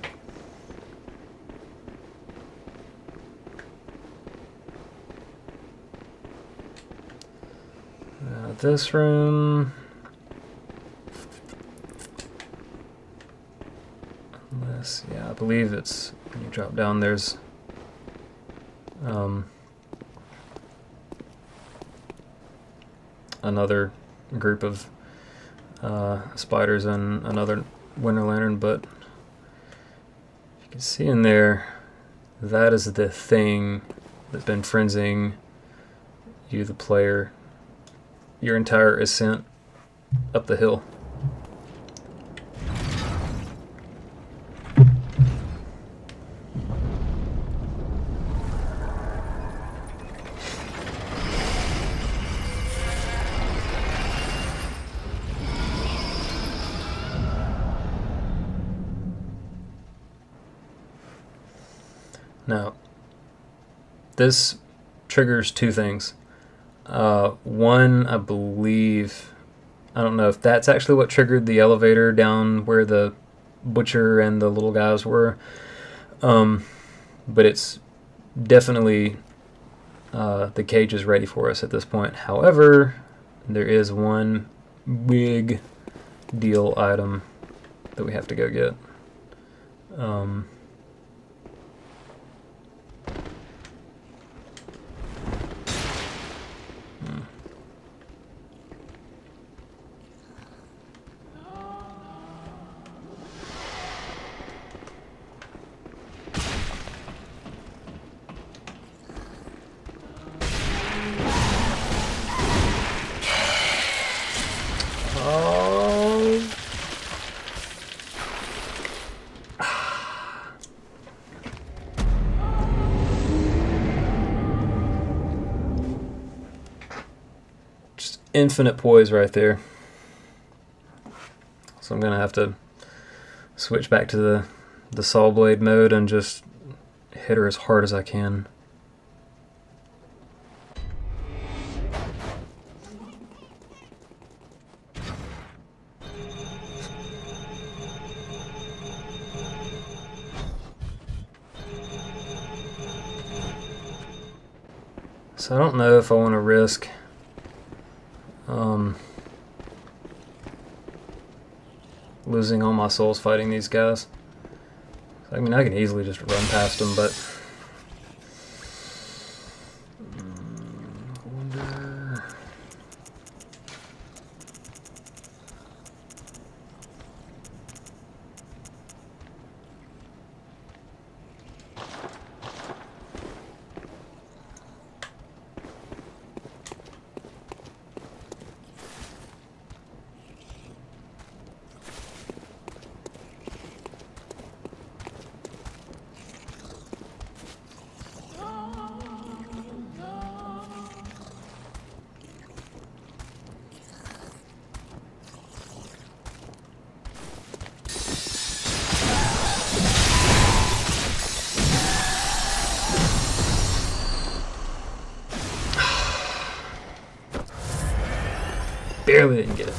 Uh, this room. Yeah, I believe it's when you drop down. There's um, another group of uh, spiders and another Winter Lantern, but you can see in there that is the thing that's been frenzying you, the player, your entire ascent up the hill. Now, this triggers two things. Uh, one, I believe, I don't know if that's actually what triggered the elevator down where the butcher and the little guys were, um, but it's definitely uh, the cage is ready for us at this point. However, there is one big deal item that we have to go get. Um, infinite poise right there. So I'm gonna have to switch back to the the saw blade mode and just hit her as hard as I can. So I don't know if I want to risk losing all my souls fighting these guys. I mean, I can easily just run past them, but... Barely didn't get it.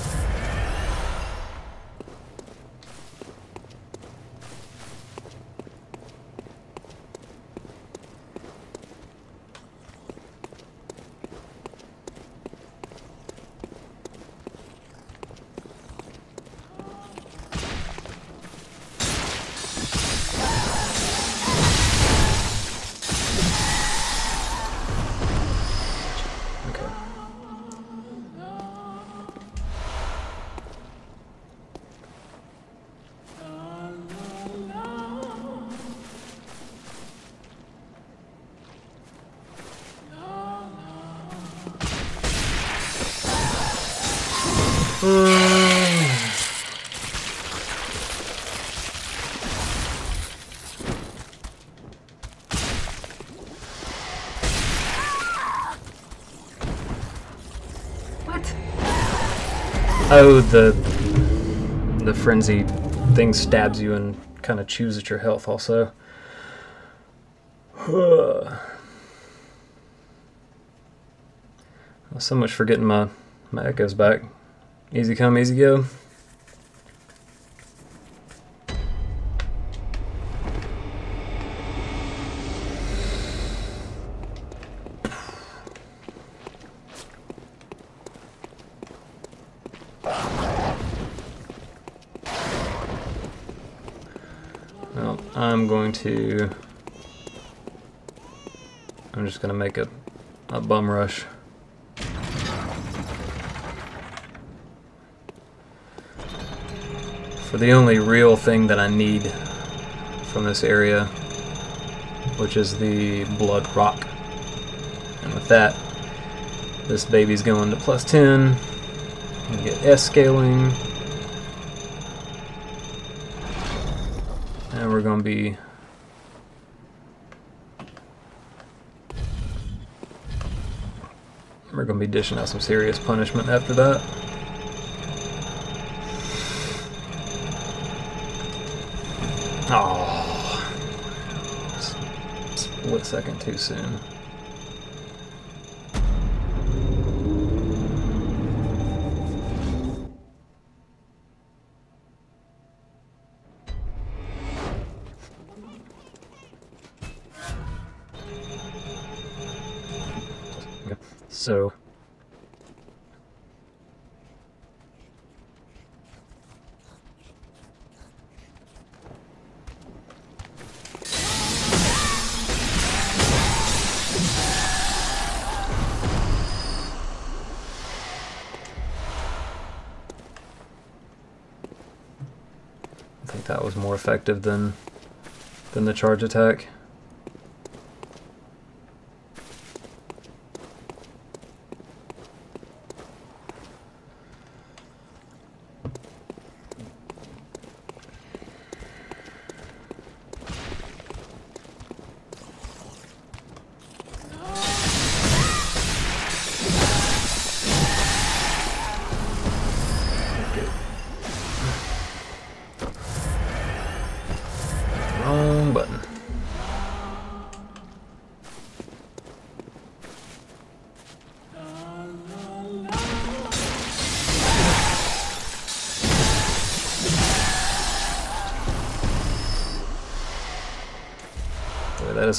Oh, the the frenzy thing stabs you and kind of chews at your health also. So much for getting my, my echoes back. Easy come, easy go. Well, I'm going to. I'm just going to make a, a bum rush. For the only real thing that I need from this area, which is the blood rock. And with that, this baby's going to plus 10. We get S scaling. And we're going to be We're going to dishing out some serious punishment after that. Oh, split second too soon. That was more effective than than the charge attack.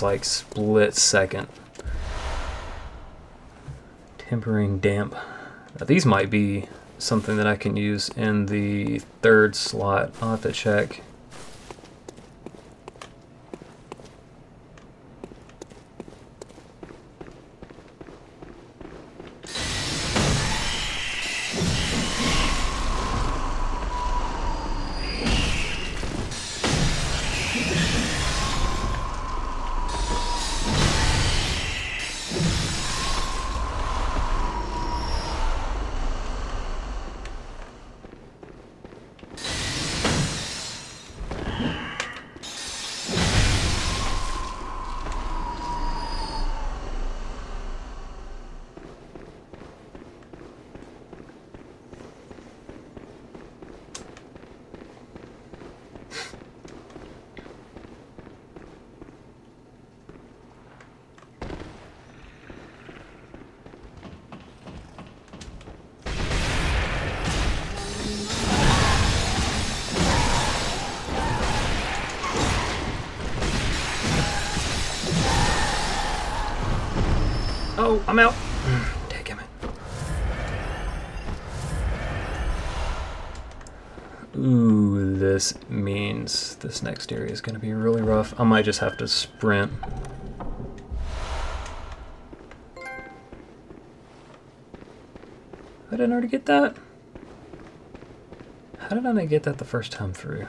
Like split second. Tempering damp. Now, these might be something that I can use in the third slot. I'll have to check. Next area is going to be really rough. I might just have to sprint. I didn't already get that. How did I not get that the first time through?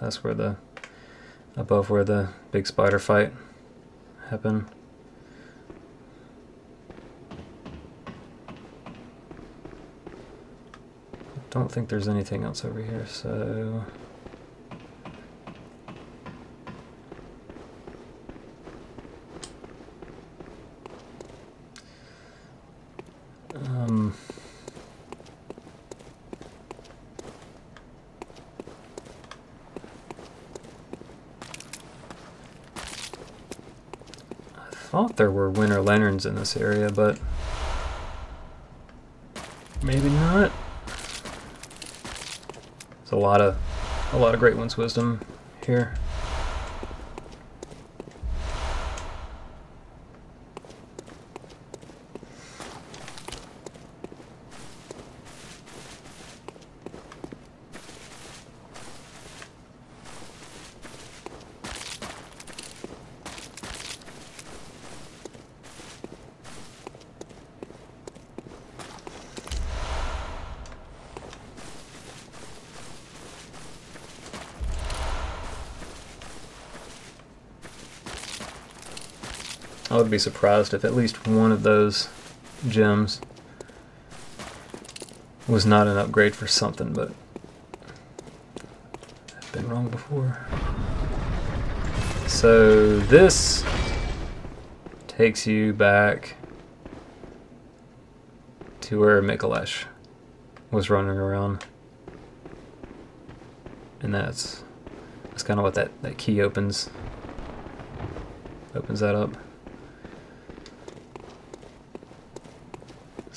That's where the above where the big spider fight happened. Don't think there's anything else over here, so um I thought there were winter lanterns in this area, but maybe not. There's a lot of a lot of Great One's wisdom here. I would be surprised if at least one of those gems was not an upgrade for something, but I've been wrong before. So this takes you back to where Micolash was running around. And that's that's kind of what that, that key opens opens that up.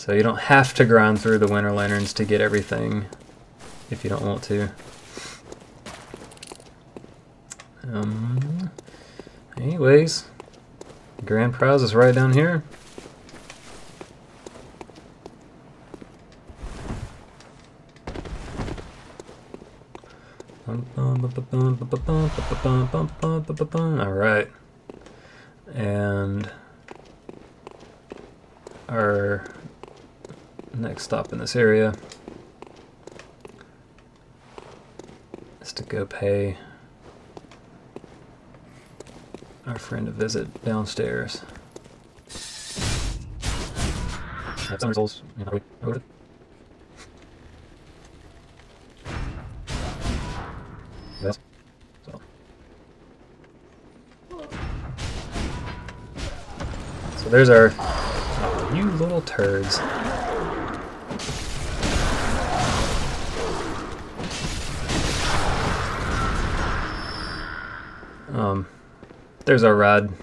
So you don't have to grind through the Winter Lanterns to get everything if you don't want to. Um, anyways, grand prize is right down here. All right, and our next stop in this area is to go pay our friend a visit downstairs. Results. So. So there's our. Oh, you little turds. There's our rod.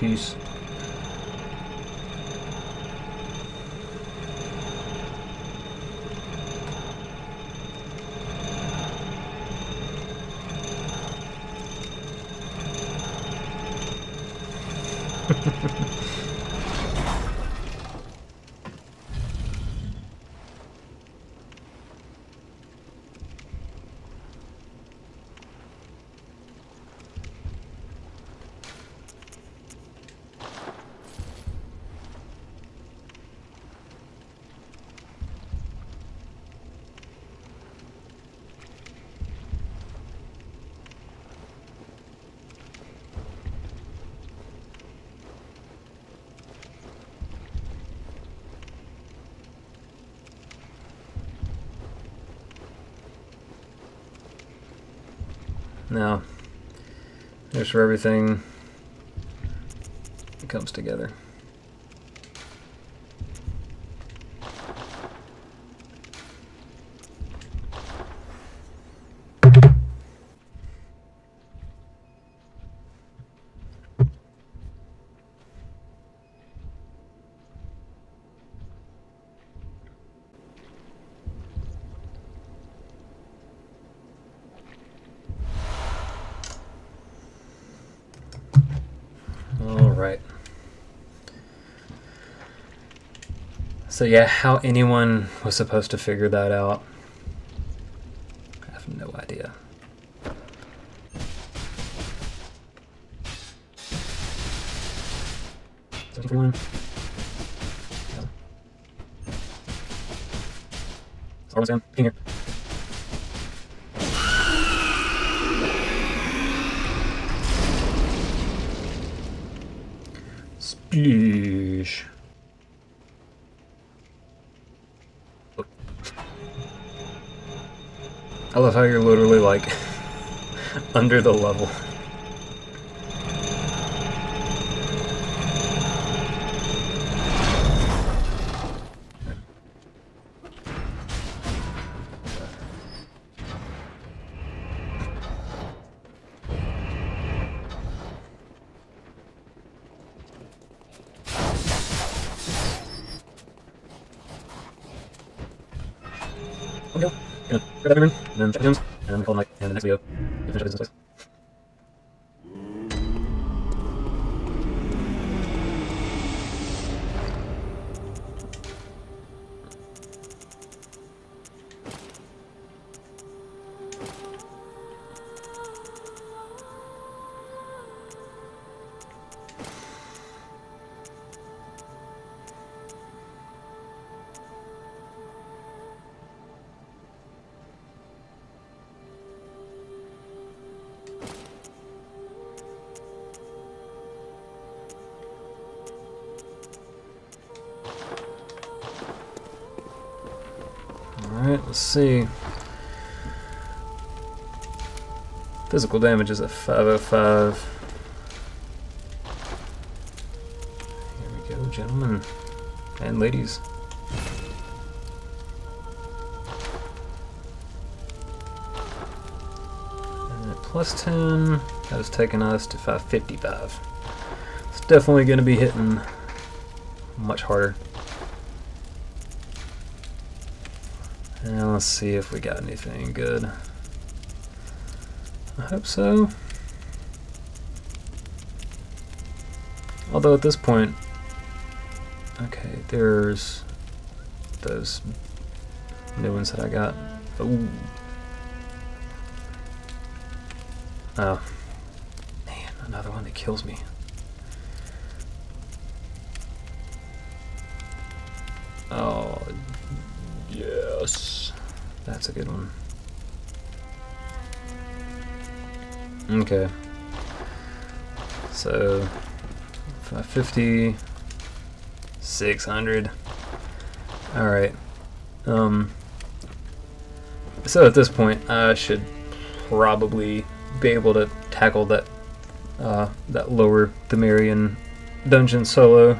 Peace. Now, here's where everything comes together. So yeah, how anyone was supposed to figure that out, the level. Let's see. Physical damage is at 505. Here we go, gentlemen and ladies. And at plus 10, that has taken us to 555. It's definitely going to be hitting much harder. And let's see if we got anything good. I hope so. Although at this point, okay, there's those new ones that I got. Ooh. Oh. Man, another one that kills me. Good one. Okay. So, 550, 600. Alright. Um, so at this point, I should probably be able to tackle that uh, that lower Pthumerian dungeon solo.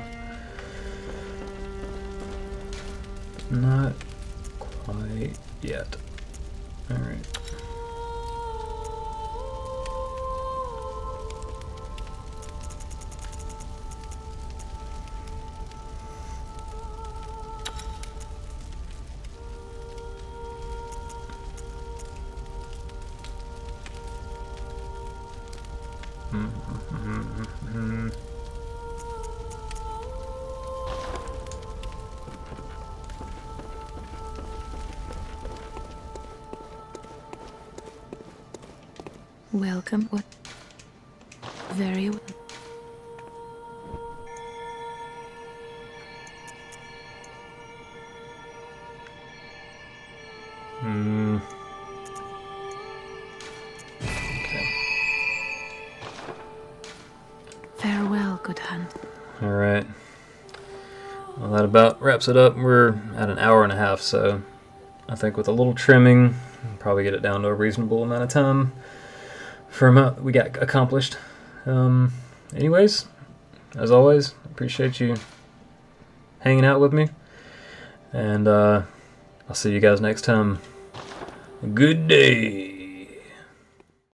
Wraps it up. We're at an hour and a half, so I think with a little trimming, probably get it down to a reasonable amount of time for amount we got accomplished. Um, anyways, as always, appreciate you hanging out with me, and uh, I'll see you guys next time. Good day.